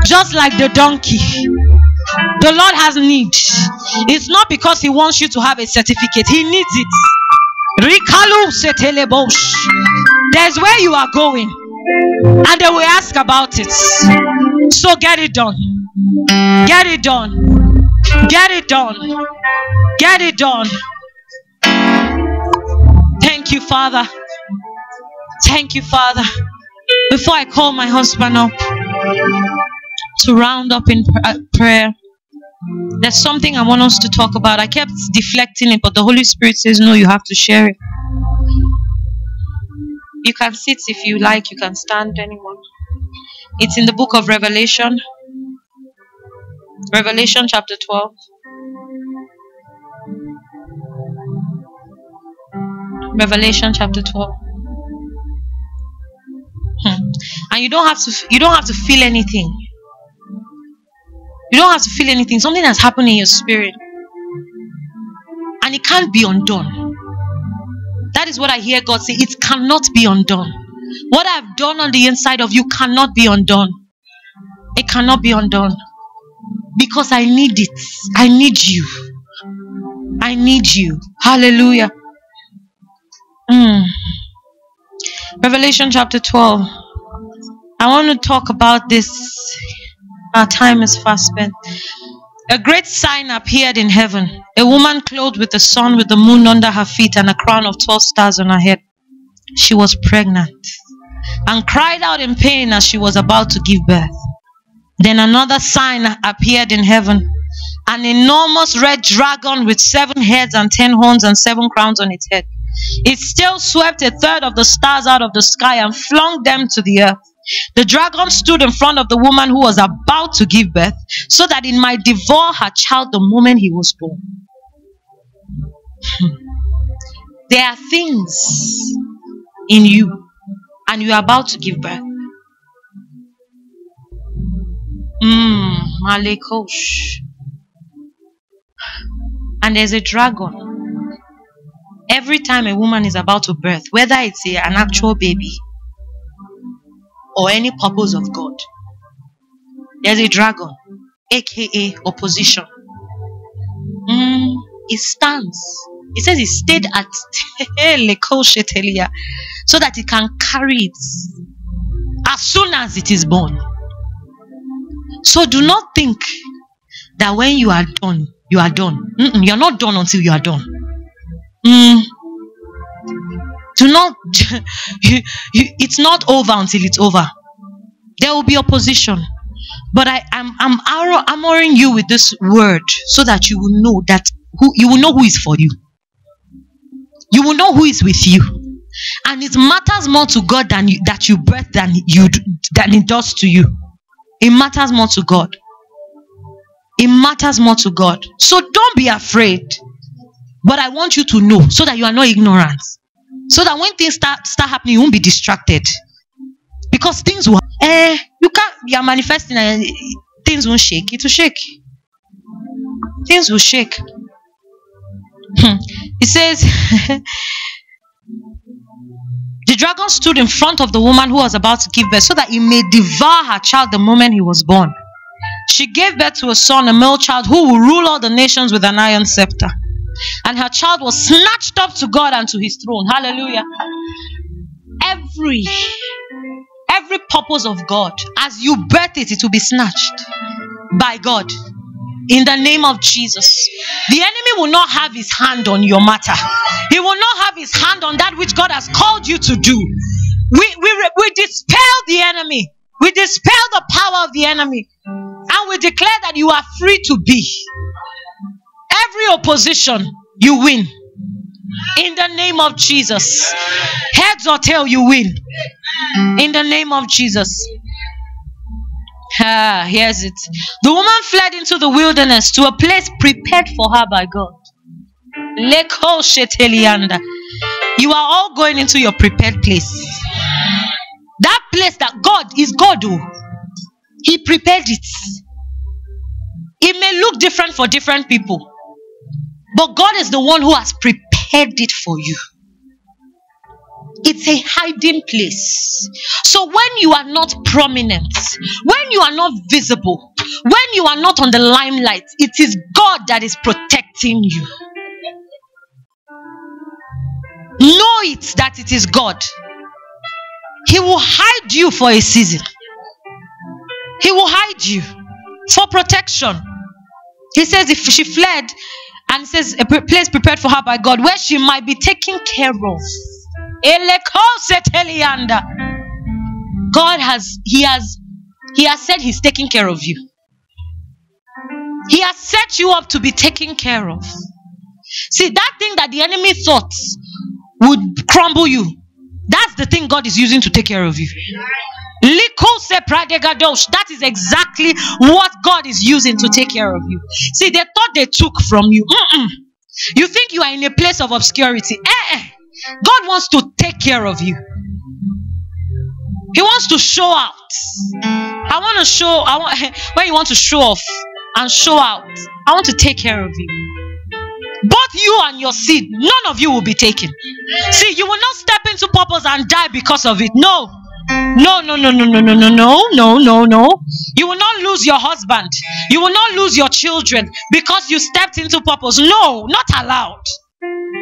Just like the donkey. The Lord has need. It's not because He wants you to have a certificate, He needs it. There's where you are going, and they will ask about it. So get it done. Get it done. Get it done. Get it done. Thank you, Father. Thank you, Father. Before I call my husband up to round up in uh, prayer, there's something I want us to talk about. I kept deflecting it, but the Holy Spirit says, No, you have to share it. You can sit if you like, you can stand, anyone. It's in the book of Revelation, Revelation chapter 12. Revelation chapter 12. Hmm. And you don't have to you don't have to feel anything. You don't have to feel anything. Something has happened in your spirit. And it can't be undone. That is what I hear God say. It cannot be undone. What I've done on the inside of you cannot be undone. It cannot be undone. Because I need it. I need you. I need you. Hallelujah. Mm. Revelation chapter 12. I want to talk about this. Our time is fast spent. A great sign appeared in heaven a woman clothed with the sun, with the moon under her feet, and a crown of 12 stars on her head. She was pregnant and cried out in pain as she was about to give birth. Then another sign appeared in heaven an enormous red dragon with seven heads and ten horns and seven crowns on its head. It still swept a third of the stars out of the sky and flung them to the earth. The dragon stood in front of the woman who was about to give birth so that it might devour her child the moment he was born. Hmm. There are things in you and you are about to give birth. Mmm, Malekosh. And there's a dragon. Every time a woman is about to birth, whether it's a, an actual baby or any purpose of God, there's a dragon, aka opposition. Mm, it stands. It says it stayed at (laughs) so that it can carry it as soon as it is born. So do not think that when you are done, you are done. Mm-mm, you're not done until you are done. Mm. Do not, (laughs) you, you, it's not over until it's over. There will be opposition. But I, I'm, I'm armoring you with this word so that you will know that who you will know who is for you. You will know who is with you. And it matters more to God than you, that you birth than you than it does to you. It matters more to God. It matters more to God. So don't be afraid. But I want you to know so that you are not ignorant. So that when things start start happening, you won't be distracted. Because things will eh, you can't you are manifesting and things won't shake. It will shake. Things will shake. Hmm. it says (laughs) dragon stood in front of the woman who was about to give birth so that he may devour her child the moment he was born. She gave birth to a son, a male child, who will rule all the nations with an iron scepter and her child was snatched up to God and to his throne. Hallelujah. Every every purpose of God, as you birth it, it will be snatched by God. In the name of Jesus. The enemy will not have his hand on your matter. He will not have his hand on that which God has called you to do. We, we, we dispel the enemy. We dispel the power of the enemy. And we declare that you are free to be every opposition, you win. In the name of Jesus. Heads or tail, you win. In the name of Jesus. Ah, here's it. The woman fled into the wilderness to a place prepared for her by God. You are all going into your prepared place. That place that God is God. Oh. He prepared it. It may look different for different people. But God is the one who has prepared it for you. It's a hiding place. So when you are not prominent, when you are not visible, when you are not on the limelight, it is God that is protecting you. Know it that it is God. He will hide you for a season. He will hide you for protection. He says if she fled, and says a place prepared for her by God where she might be taken care of. God has He has He has said He's taking care of you. He has set you up to be taken care of. See, that thing that the enemy thought would crumble you, that's the thing God is using to take care of you. That is exactly what God is using to take care of you. See, they thought they took from you. Mm-mm. You think you are in a place of obscurity. Eh, eh. God wants to take care of you. He wants to show out. I want to show. I want (laughs) when you want to show off and show out. I want to take care of you. Both you and your seed, none of you will be taken. See, you will not step into purpose and die because of it. No. No, no, no, no, no, no, no, no, no, no, no. You will not lose your husband. You will not lose your children because you stepped into purpose. No, not allowed.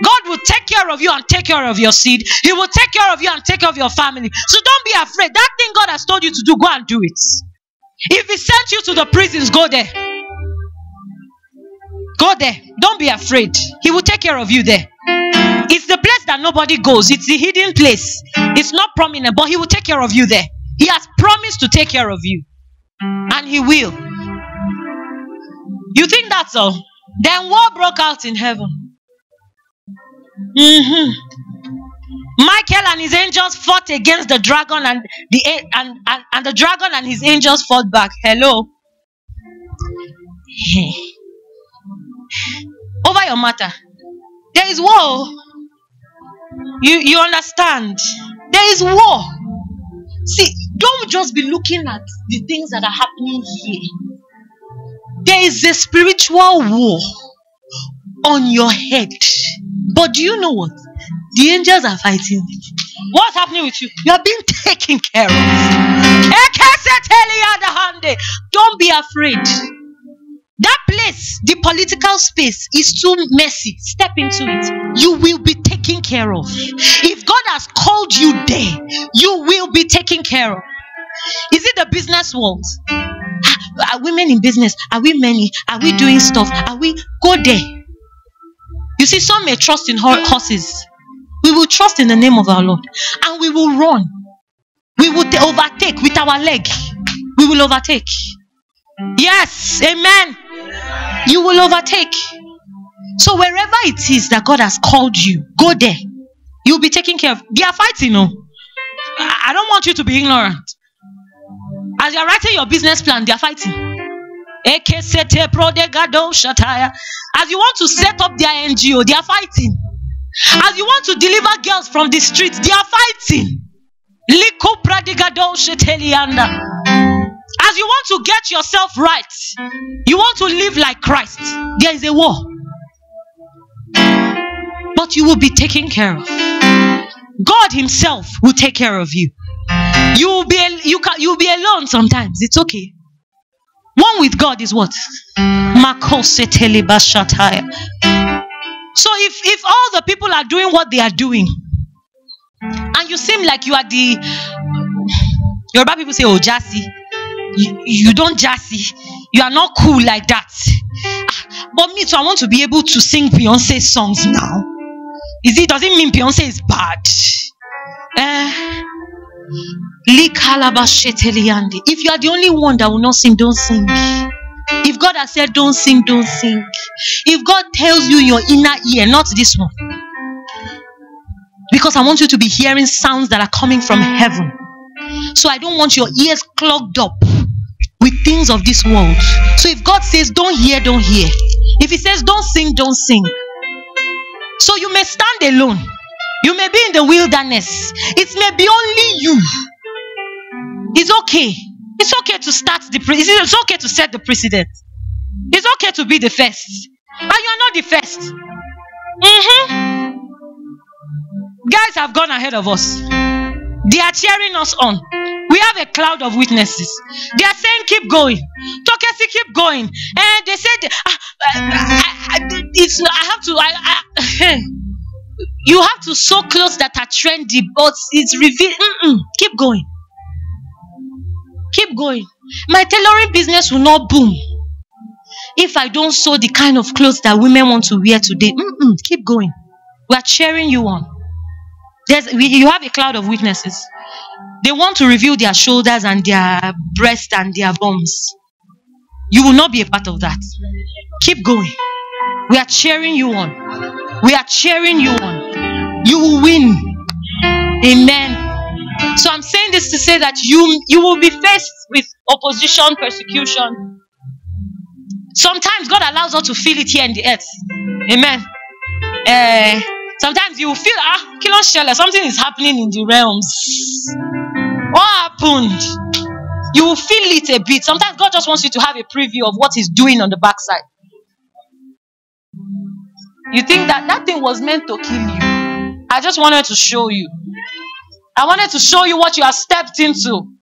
God will take care of you and take care of your seed. He will take care of you and take care of your family. So don't be afraid. That thing God has told you to do, go and do it. If He sent you to the prisons, go there. Go there. Don't be afraid. He will take care of you there. It's the place that nobody goes. It's the hidden place. It's not prominent, but He will take care of you there. He has promised to take care of you. And He will. You think that's all? Then war broke out in heaven. Mm-hmm. Michael and his angels fought against the dragon and the and, and, and the dragon and his angels fought back. Hello. (laughs) Over your matter. There is war. You you understand? There is war. See, don't just be looking at the things that are happening here. There is a spiritual war on your head. But do you know what? The angels are fighting. What's happening with you? You are being taken care of. Don't be afraid. That place, the political space, is too messy. Step into it. You will be taken care of. If God has called you there, you will be taken care of. Is it the business world? Ah, are women in business? Are we many? Are we doing stuff? Are we go there? You see, some may trust in horses. We will trust in the name of our Lord, and we will run. We will overtake with our leg. We will overtake. Yes, amen you will overtake. So wherever it is that God has called you, go there. You'll be taken care of. They are fighting, no. I don't want you to be ignorant. As you're writing your business plan, they are fighting. As you want to set up their NGO, they are fighting. As you want to deliver girls from the streets, they are fighting. As you want to get yourself right, you want to live like Christ, there is a war. But you will be taken care of. God Himself will take care of you. You will be you can you will be alone sometimes. It's okay. One with God is what? So if if all the people are doing what they are doing, and you seem like you are the Yoruba people say, Oh, Jassy, you, you don't Jassy, you are not cool like that. Ah, But me too, I want to be able to sing Beyonce songs now. Is it does it mean Beyonce is bad? Eh. If you are the only one that will not sing, don't sing. If God has said don't sing, don't sing. If God tells you in your inner ear, not this one. Because I want you to be hearing sounds that are coming from heaven. So I don't want your ears clogged up with things of this world. So if God says don't hear, don't hear. If He says don't sing, don't sing. So you may stand alone. You may be in the wilderness. It may be only you. It's okay. It's okay to start the pre- it's- okay to set the precedent. It's okay to be the first. And you are not the 1st Mhm. Guys have gone ahead of us. They are cheering us on. We have a cloud of witnesses. They are saying, keep going. Tokesi, keep going. And they said, "Ah, I, I, I- it's, I have to, I, I, (laughs) you have to sew clothes that are trendy, but it's revealed. Keep going. Keep going. My tailoring business will not boom if I don't sew the kind of clothes that women want to wear today. Mm-mm, keep going. We are cheering you on. There's, we, you have a cloud of witnesses. They want to reveal their shoulders and their breasts and their bums. You will not be a part of that. Keep going. We are cheering you on. We are cheering you on. You will win. Amen. So I'm saying this to say that you you will be faced with opposition, persecution. Sometimes God allows us to feel it here in the earth. Amen. Eh, sometimes you will feel ah, kilo shele, something is happening in the realms. What happened? You will feel it a bit. Sometimes God just wants you to have a preview of what He's doing on the backside. You think that that thing was meant to kill you. I just wanted to show you. I wanted to show you what you have stepped into.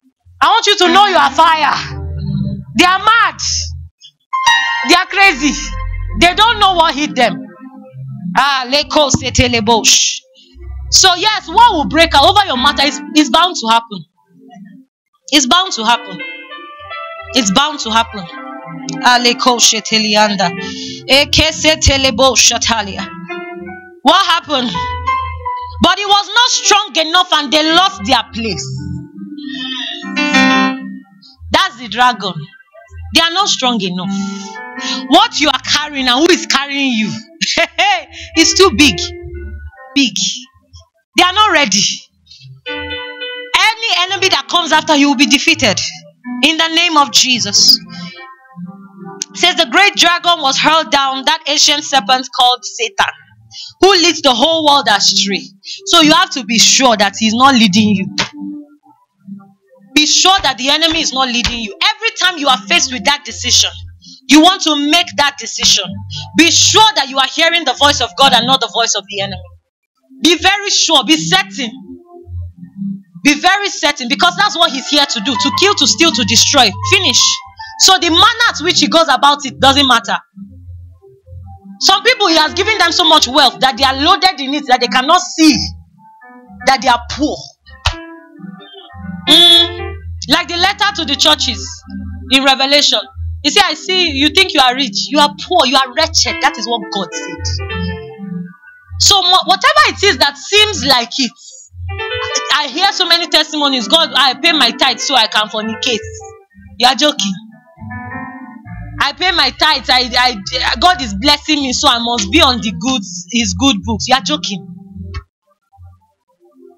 I want you to know you are fire. They are mad. They are crazy. They don't know what hit them. Ah, leko setelebosh. So yes, what will break out over your matter is, is bound to happen. It's bound to happen. It's bound to happen. Ah, leko shetelianda. Eke setelebo shatalia. What happened? But it was not strong enough and they lost their place. That's the dragon. They are not strong enough. What you are carrying and who is carrying you (laughs) is too big. Big. They are not ready. Any enemy that comes after you will be defeated. In the name of Jesus. Says the great dragon was hurled down, that ancient serpent called Satan who leads the whole world astray. So you have to be sure that he's not leading you. Be sure that the enemy is not leading you. Every time you are faced with that decision, you want to make that decision. Be sure that you are hearing the voice of God and not the voice of the enemy. Be very sure, be certain. Be very certain because that's what he's here to do to kill, to steal, to destroy. Finish. So the manner at which he goes about it doesn't matter. Some people, he has given them so much wealth that they are loaded in it that they cannot see that they are poor. Mm, like the letter to the churches in Revelation. You see, I see you think you are rich, you are poor, you are wretched. That is what God said. So, whatever it is that seems like it, I hear so many testimonies. God, I pay my tithe so I can fornicate. You are joking. I pay my tithes. I, I, God is blessing me, so I must be on the good, His good books. You are joking.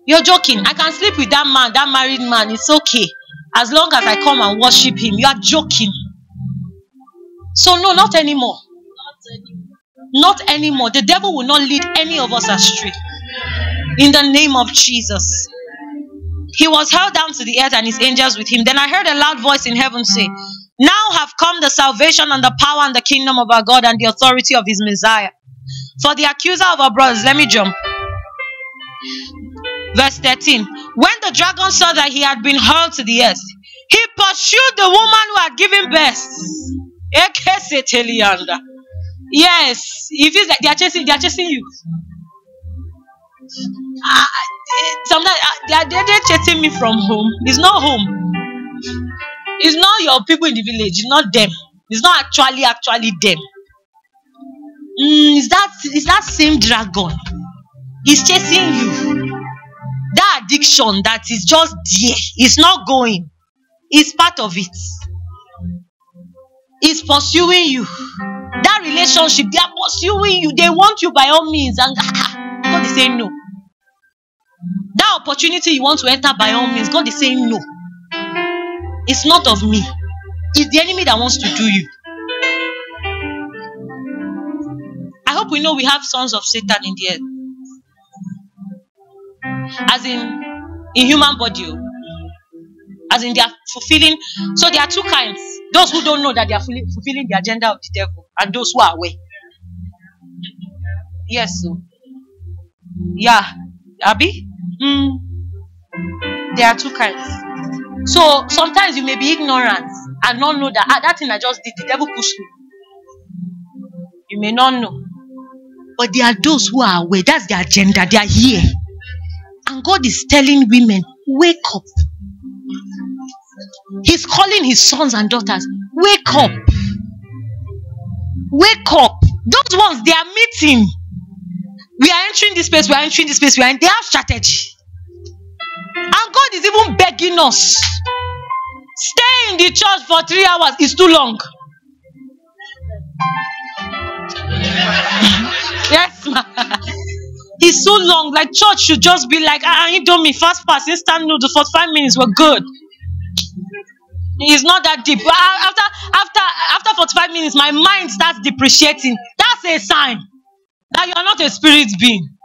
You're joking. I can sleep with that man, that married man. It's okay, as long as I come and worship him. You are joking. So, no, not anymore. Not anymore. The devil will not lead any of us astray. In the name of Jesus. He was held down to the earth and his angels with him. Then I heard a loud voice in heaven say, Now have come the salvation and the power and the kingdom of our God and the authority of his Messiah. For the accuser of our brothers, let me jump. Verse 13. When the dragon saw that he had been hurled to the earth, he pursued the woman who had given birth. Yes, it feels like they are chasing, they are chasing you. Uh, sometimes uh, they are they're chasing me from home. It's not home. It's not your people in the village. It's not them. It's not actually actually them. Mm, is that is that same dragon? He's chasing you. That addiction that is just there. It's not going. It's part of it. It's pursuing you. That relationship, they are pursuing you. They want you by all means, and God is saying no. That opportunity you want to enter by all means, God is saying no. It's not of me. It's the enemy that wants to do you. I hope we know we have sons of Satan in the earth. As in, in human body. Oh. As in, they are fulfilling. So there are two kinds. Those who don't know that they are fulfilling the agenda of the devil, and those who are aware. Yes. So. Yeah. Abby? Mm. There are two kinds. So sometimes you may be ignorant and not know that ah, that thing I just did, the devil pushed me. You may not know. But there are those who are aware. That's their agenda. They are here. And God is telling women, wake up. He's calling his sons and daughters, wake up. Wake up. Those ones, they are meeting. We are entering this place, we are entering this place, we are in, have strategy. And God is even begging us. Stay in the church for three hours is too long. (laughs) yes, ma. It's so long. Like church should just be like, ah, you do me fast pass, instant noodle for five minutes. We're good. It's not that deep. After after after 45 minutes, my mind starts depreciating. That's a sign that you are not a spirit being.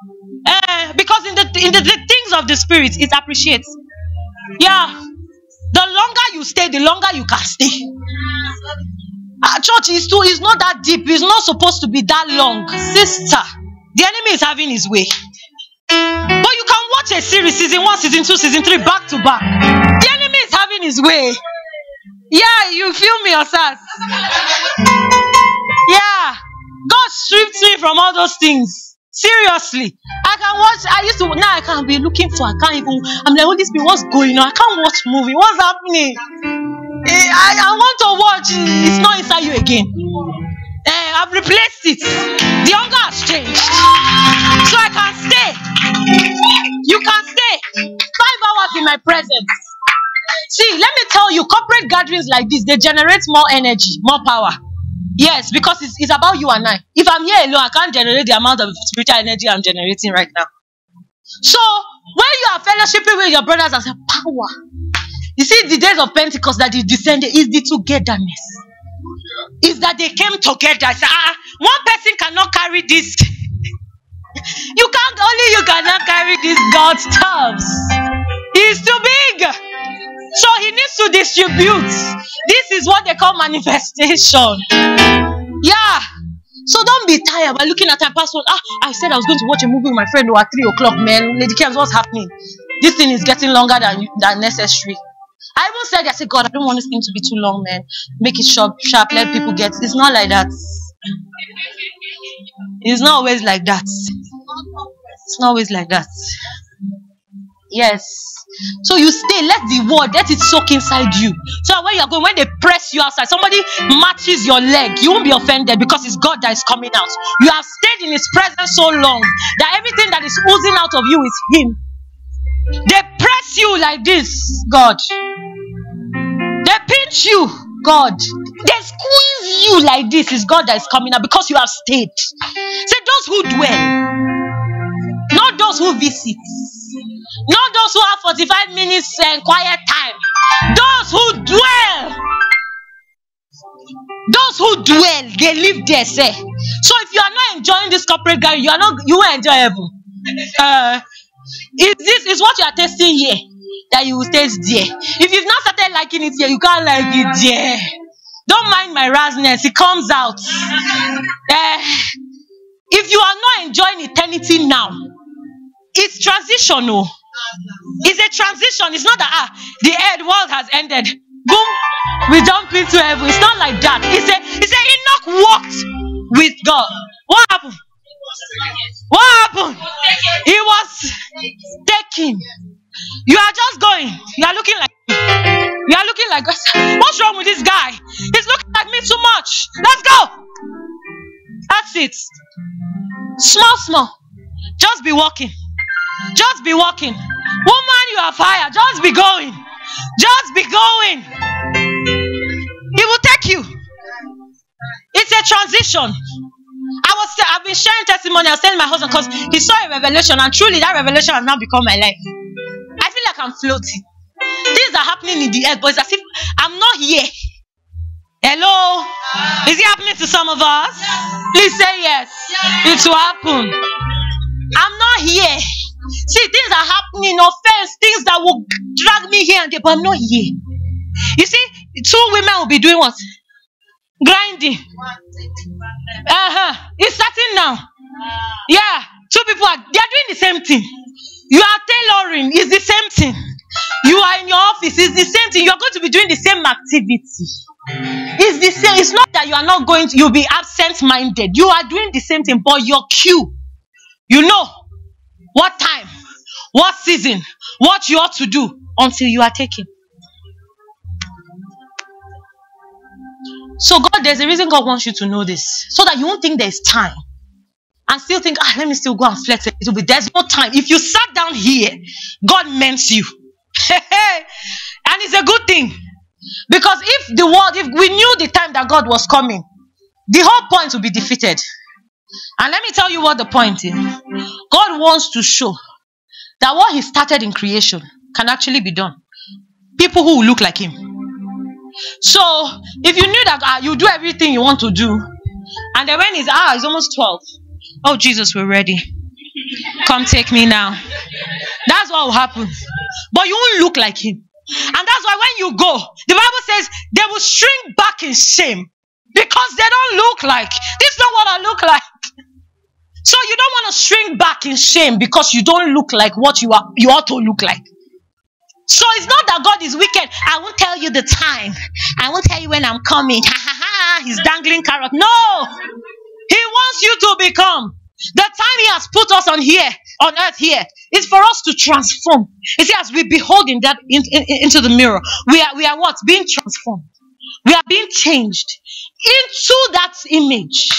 Uh, because in the in the, the things of the spirit, it appreciates. Yeah. The longer you stay, the longer you can stay. Uh, church is too is not that deep. It's not supposed to be that long. Sister, the enemy is having his way. But you can watch a series, season one, season two, season three, back to back. The enemy is having his way. Yeah, you feel me, yourself. Yeah. God stripped me from all those things. Seriously. I can watch, I used to, now I can be looking for, I can't even, I'm like, Holy Spirit, what's going on? I can't watch movie. What's happening? Eh, I, I want to watch. It's not inside you again. Uh, I've replaced it. The hunger has changed. So I can stay. You can stay five hours in my presence. See, let me tell you, corporate gatherings like this, they generate more energy, more power. Yes, because it's, it's about you and I. If I'm here alone, I can't generate the amount of spiritual energy I'm generating right now. So, when you are fellowshipping with your brothers as a power, you see, the days of Pentecost that is descended is the togetherness. Is that they came together. Say, ah, one person cannot carry this. (laughs) you can't, only you cannot carry this God stuffs. It's too big. So he needs to distribute. This is what they call manifestation. Yeah. So don't be tired by looking at time password. Ah, I said I was going to watch a movie with my friend at three o'clock, man. Lady Kems, what's happening? This thing is getting longer than than necessary. I even said, I said, God, I don't want this thing to be too long, man. Make it short, sharp, let people get. It's not like that. It's not always like that. It's not always like that. Yes. So you stay, let the word, let it soak inside you. So when you're going, when they press you outside, somebody matches your leg, you won't be offended because it's God that is coming out. You have stayed in His presence so long that everything that is oozing out of you is Him. They press you like this, God. They pinch you, God. They squeeze you like this, is God that is coming out because you have stayed. Say, those who dwell, not those who visit. Not those who have 45 minutes uh, quiet time. Those who dwell. Those who dwell, they live there, say. So if you are not enjoying this corporate guy, you are not you will enjoy heaven. Uh, is this is what you are tasting here that you will taste there? If you've not started liking it here, you can't like it there. Don't mind my rasness, it comes out. Uh, if you are not enjoying eternity now, it's transitional. It's a transition. It's not that ah, the end world has ended. Boom, we jump into heaven. It's not like that. It's a it's a Enoch walked with God. What happened? What happened? He was taken. You are just going. You are looking like you are looking like what's wrong with this guy? He's looking like me too much. Let's go. That's it. Small, small. Just be walking. Just be walking. Woman, you are fire. Just be going. Just be going. He will take you. It's a transition. I was I've been sharing testimony. I was telling my husband because he saw a revelation, and truly that revelation has now become my life. I feel like I'm floating. Things are happening in the earth, but it's as if I'm not here. Hello? Is it happening to some of us? Please say yes. It will happen. I'm not here. See, things are happening, in offense, things that will drag me here and there, but I'm not here. You see, two women will be doing what? Grinding. Uh-huh. It's starting now. Yeah. Two people are they are doing the same thing. You are tailoring, it's the same thing. You are in your office, it's the same thing. You're going to be doing the same activity. It's the same, it's not that you are not going to you'll be absent-minded. You are doing the same thing, but your cue, you know what time, what season, what you ought to do until you are taken. So, God, there's a reason God wants you to know this so that you won't think there's time and still think, ah, let me still go and flex a little bit. There's no time. If you sat down here, God meant you. (laughs) and it's a good thing because if the world, if we knew the time that God was coming, the whole point would be defeated. And let me tell you what the point is God wants to show that what He started in creation can actually be done. People who look like Him. So if you knew that uh, you do everything you want to do, and then when it's ah, it's almost 12. Oh Jesus, we're ready. Come take me now. That's what will happen. But you won't look like him. And that's why when you go, the Bible says they will shrink back in shame because they don't look like this is not what I look like. So you don't want to shrink back in shame because you don't look like what you are you ought to look like. So it's not that God is wicked. I won't tell you the time. I won't tell you when I'm coming. (laughs) Ha ha ha. He's dangling carrot. No. He wants you to become. The time He has put us on here, on earth here, is for us to transform. You see, as we behold in that in, in, into the mirror, we are we are what being transformed. We are being changed into that image.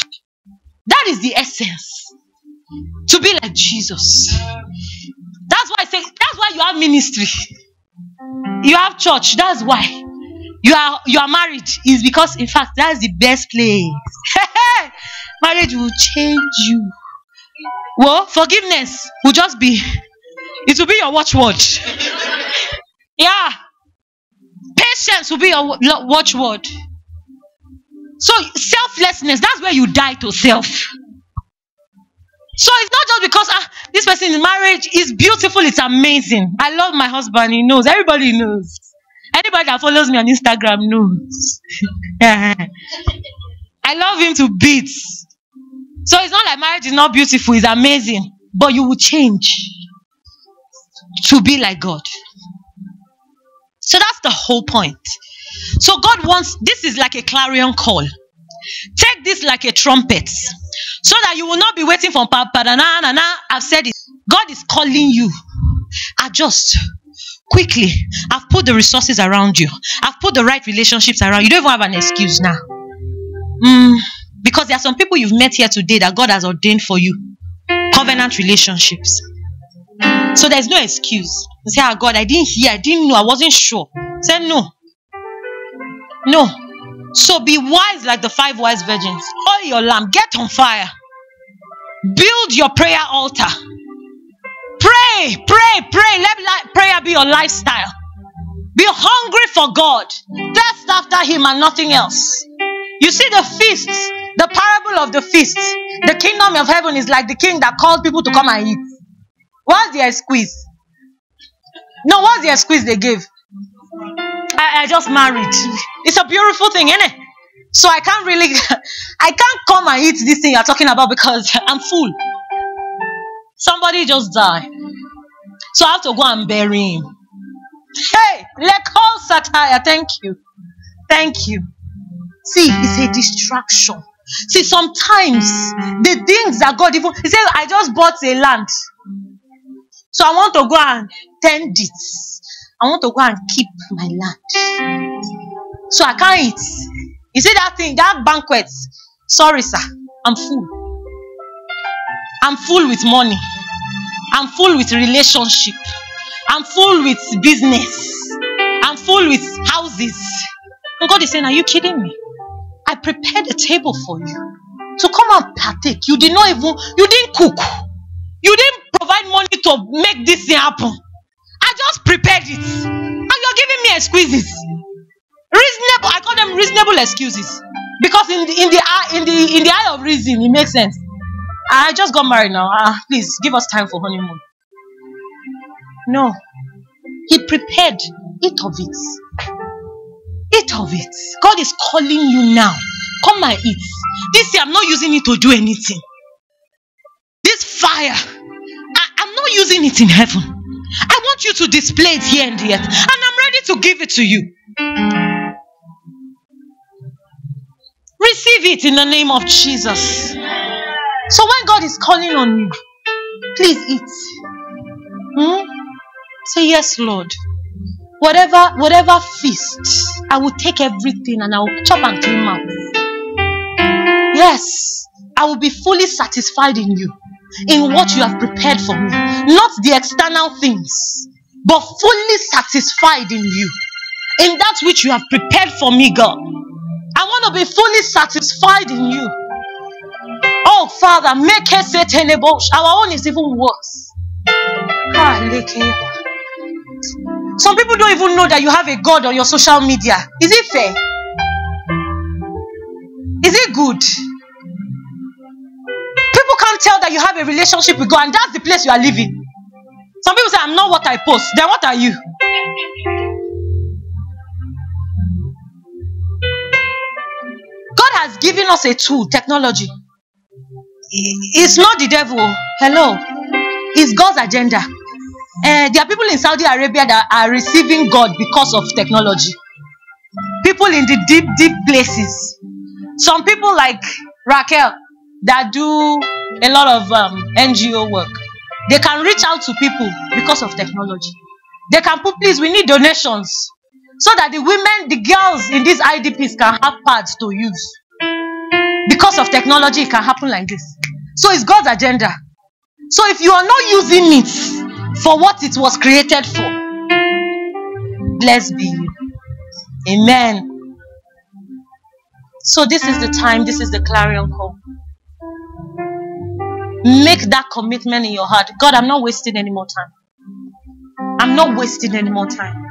That is the essence. To be like Jesus. That's why I say. That's why you have ministry. You have church. That's why you are you are married. Is because in fact that's the best place. (laughs) Marriage will change you. Well, forgiveness will just be, it will be your watchword. (laughs) yeah. Patience will be your watchword. So, selflessness, that's where you die to self. So it's not just because ah, this person in marriage is beautiful, it's amazing. I love my husband, he knows. Everybody knows. Anybody that follows me on Instagram knows. (laughs) I love him to bits. So it's not like marriage is not beautiful, it's amazing. But you will change to be like God. So that's the whole point. So God wants this is like a clarion call. Take this like a trumpet so that you will not be waiting for na. I've said it. God is calling you. Adjust quickly. I've put the resources around you, I've put the right relationships around you. You don't even have an excuse now. Mm. Because there are some people you've met here today that God has ordained for you. Covenant relationships. So there's no excuse. You say, oh God, I didn't hear, I didn't know, I wasn't sure. Say no. No. So be wise like the five wise virgins. Oil your lamp, get on fire. Build your prayer altar. Pray, pray, pray. Let prayer be your lifestyle. Be hungry for God. Thirst after Him and nothing else. You see the feasts, the parable of the feasts. The kingdom of heaven is like the king that calls people to come and eat. What's the squeeze? No, what's the squeeze they gave? I, just married. It's a beautiful thing, isn't it? So I can't really, (laughs) I can't come and eat this thing you're talking about because (laughs) I'm full. Somebody just died. So I have to go and bury him. Hey, let Lekol satire. Thank you. Thank you. See, it's a distraction. See, sometimes the things that God even He said, I just bought a land. So I want to go and tend it. I want to go and keep my land. So I can't eat. You see that thing, that banquet. Sorry, sir. I'm full. I'm full with money. I'm full with relationship. I'm full with business. I'm full with houses. And God is saying, Are you kidding me? I prepared a table for you to come and partake. You did not even, you didn't cook. You didn't provide money to make this thing happen. Just prepared it. And you're giving me excuses. Reasonable, I call them reasonable excuses. Because in the in the eye in the in the eye of reason, it makes sense. I just got married now. Ah, please give us time for honeymoon. No. He prepared. Eat of it. Eat of it. God is calling you now. Come and eat. This year, I'm not using it to do anything. This fire, I, I'm not using it in heaven. I you to display it here and yet. And I'm ready to give it to you. Receive it in the name of Jesus. So when God is calling on you, please eat. Hmm? Say yes, Lord. Whatever, whatever feast, I will take everything and I will chop and clean mouth. Yes, I will be fully satisfied in you, in what you have prepared for me. Not the external things, but fully satisfied in you, in that which you have prepared for me, God. I want to be fully satisfied in you. Oh, Father, make us say tenable. Our own is even worse. Ah. Some people don't even know that you have a God on your social media. Is it fair? Is it good? People can't tell that you have a relationship with God and that's the place you are living. Some people say, I'm not what I post. Then what are you? God has given us a tool, technology. It's not the devil. Hello. It's God's agenda. Eh, there are people in Saudi Arabia that are receiving God because of technology. People in the deep, deep places. Some people like Raquel that do a lot of um, NGO work. They can reach out to people because of technology. They can put, please, we need donations so that the women, the girls in these IDPs can have pads to use. Because of technology, it can happen like this. So it's God's agenda. So if you are not using it for what it was created for, blessed be you. Amen. So this is the time, this is the clarion call. Make that commitment in your heart. God, I'm not wasting any more time. I'm not wasting any more time.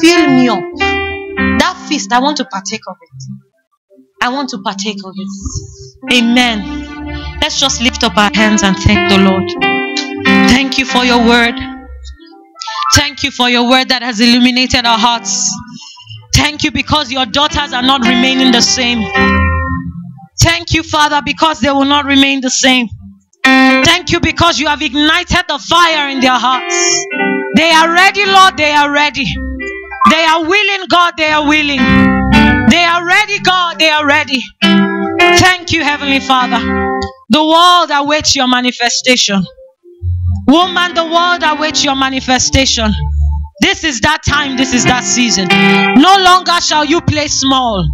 Fill me up. That feast, I want to partake of it. I want to partake of it. Amen. Let's just lift up our hands and thank the Lord. Thank you for your word. Thank you for your word that has illuminated our hearts. Thank you because your daughters are not remaining the same. Thank you, Father, because they will not remain the same. Thank you because you have ignited the fire in their hearts. They are ready, Lord. They are ready. They are willing, God. They are willing. They are ready, God. They are ready. Thank you, Heavenly Father. The world awaits your manifestation. Woman, the world awaits your manifestation. This is that time, this is that season. No longer shall you play small.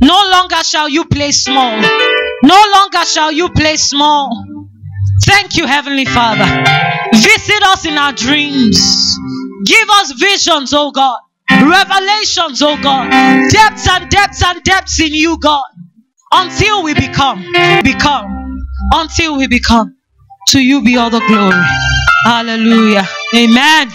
No longer shall you play small. No longer shall you play small. Thank you, Heavenly Father. Visit us in our dreams. Give us visions, oh God. Revelations, oh God. Depths and depths and depths in you, God. Until we become, become, until we become. To you be all the glory. Hallelujah. Amen.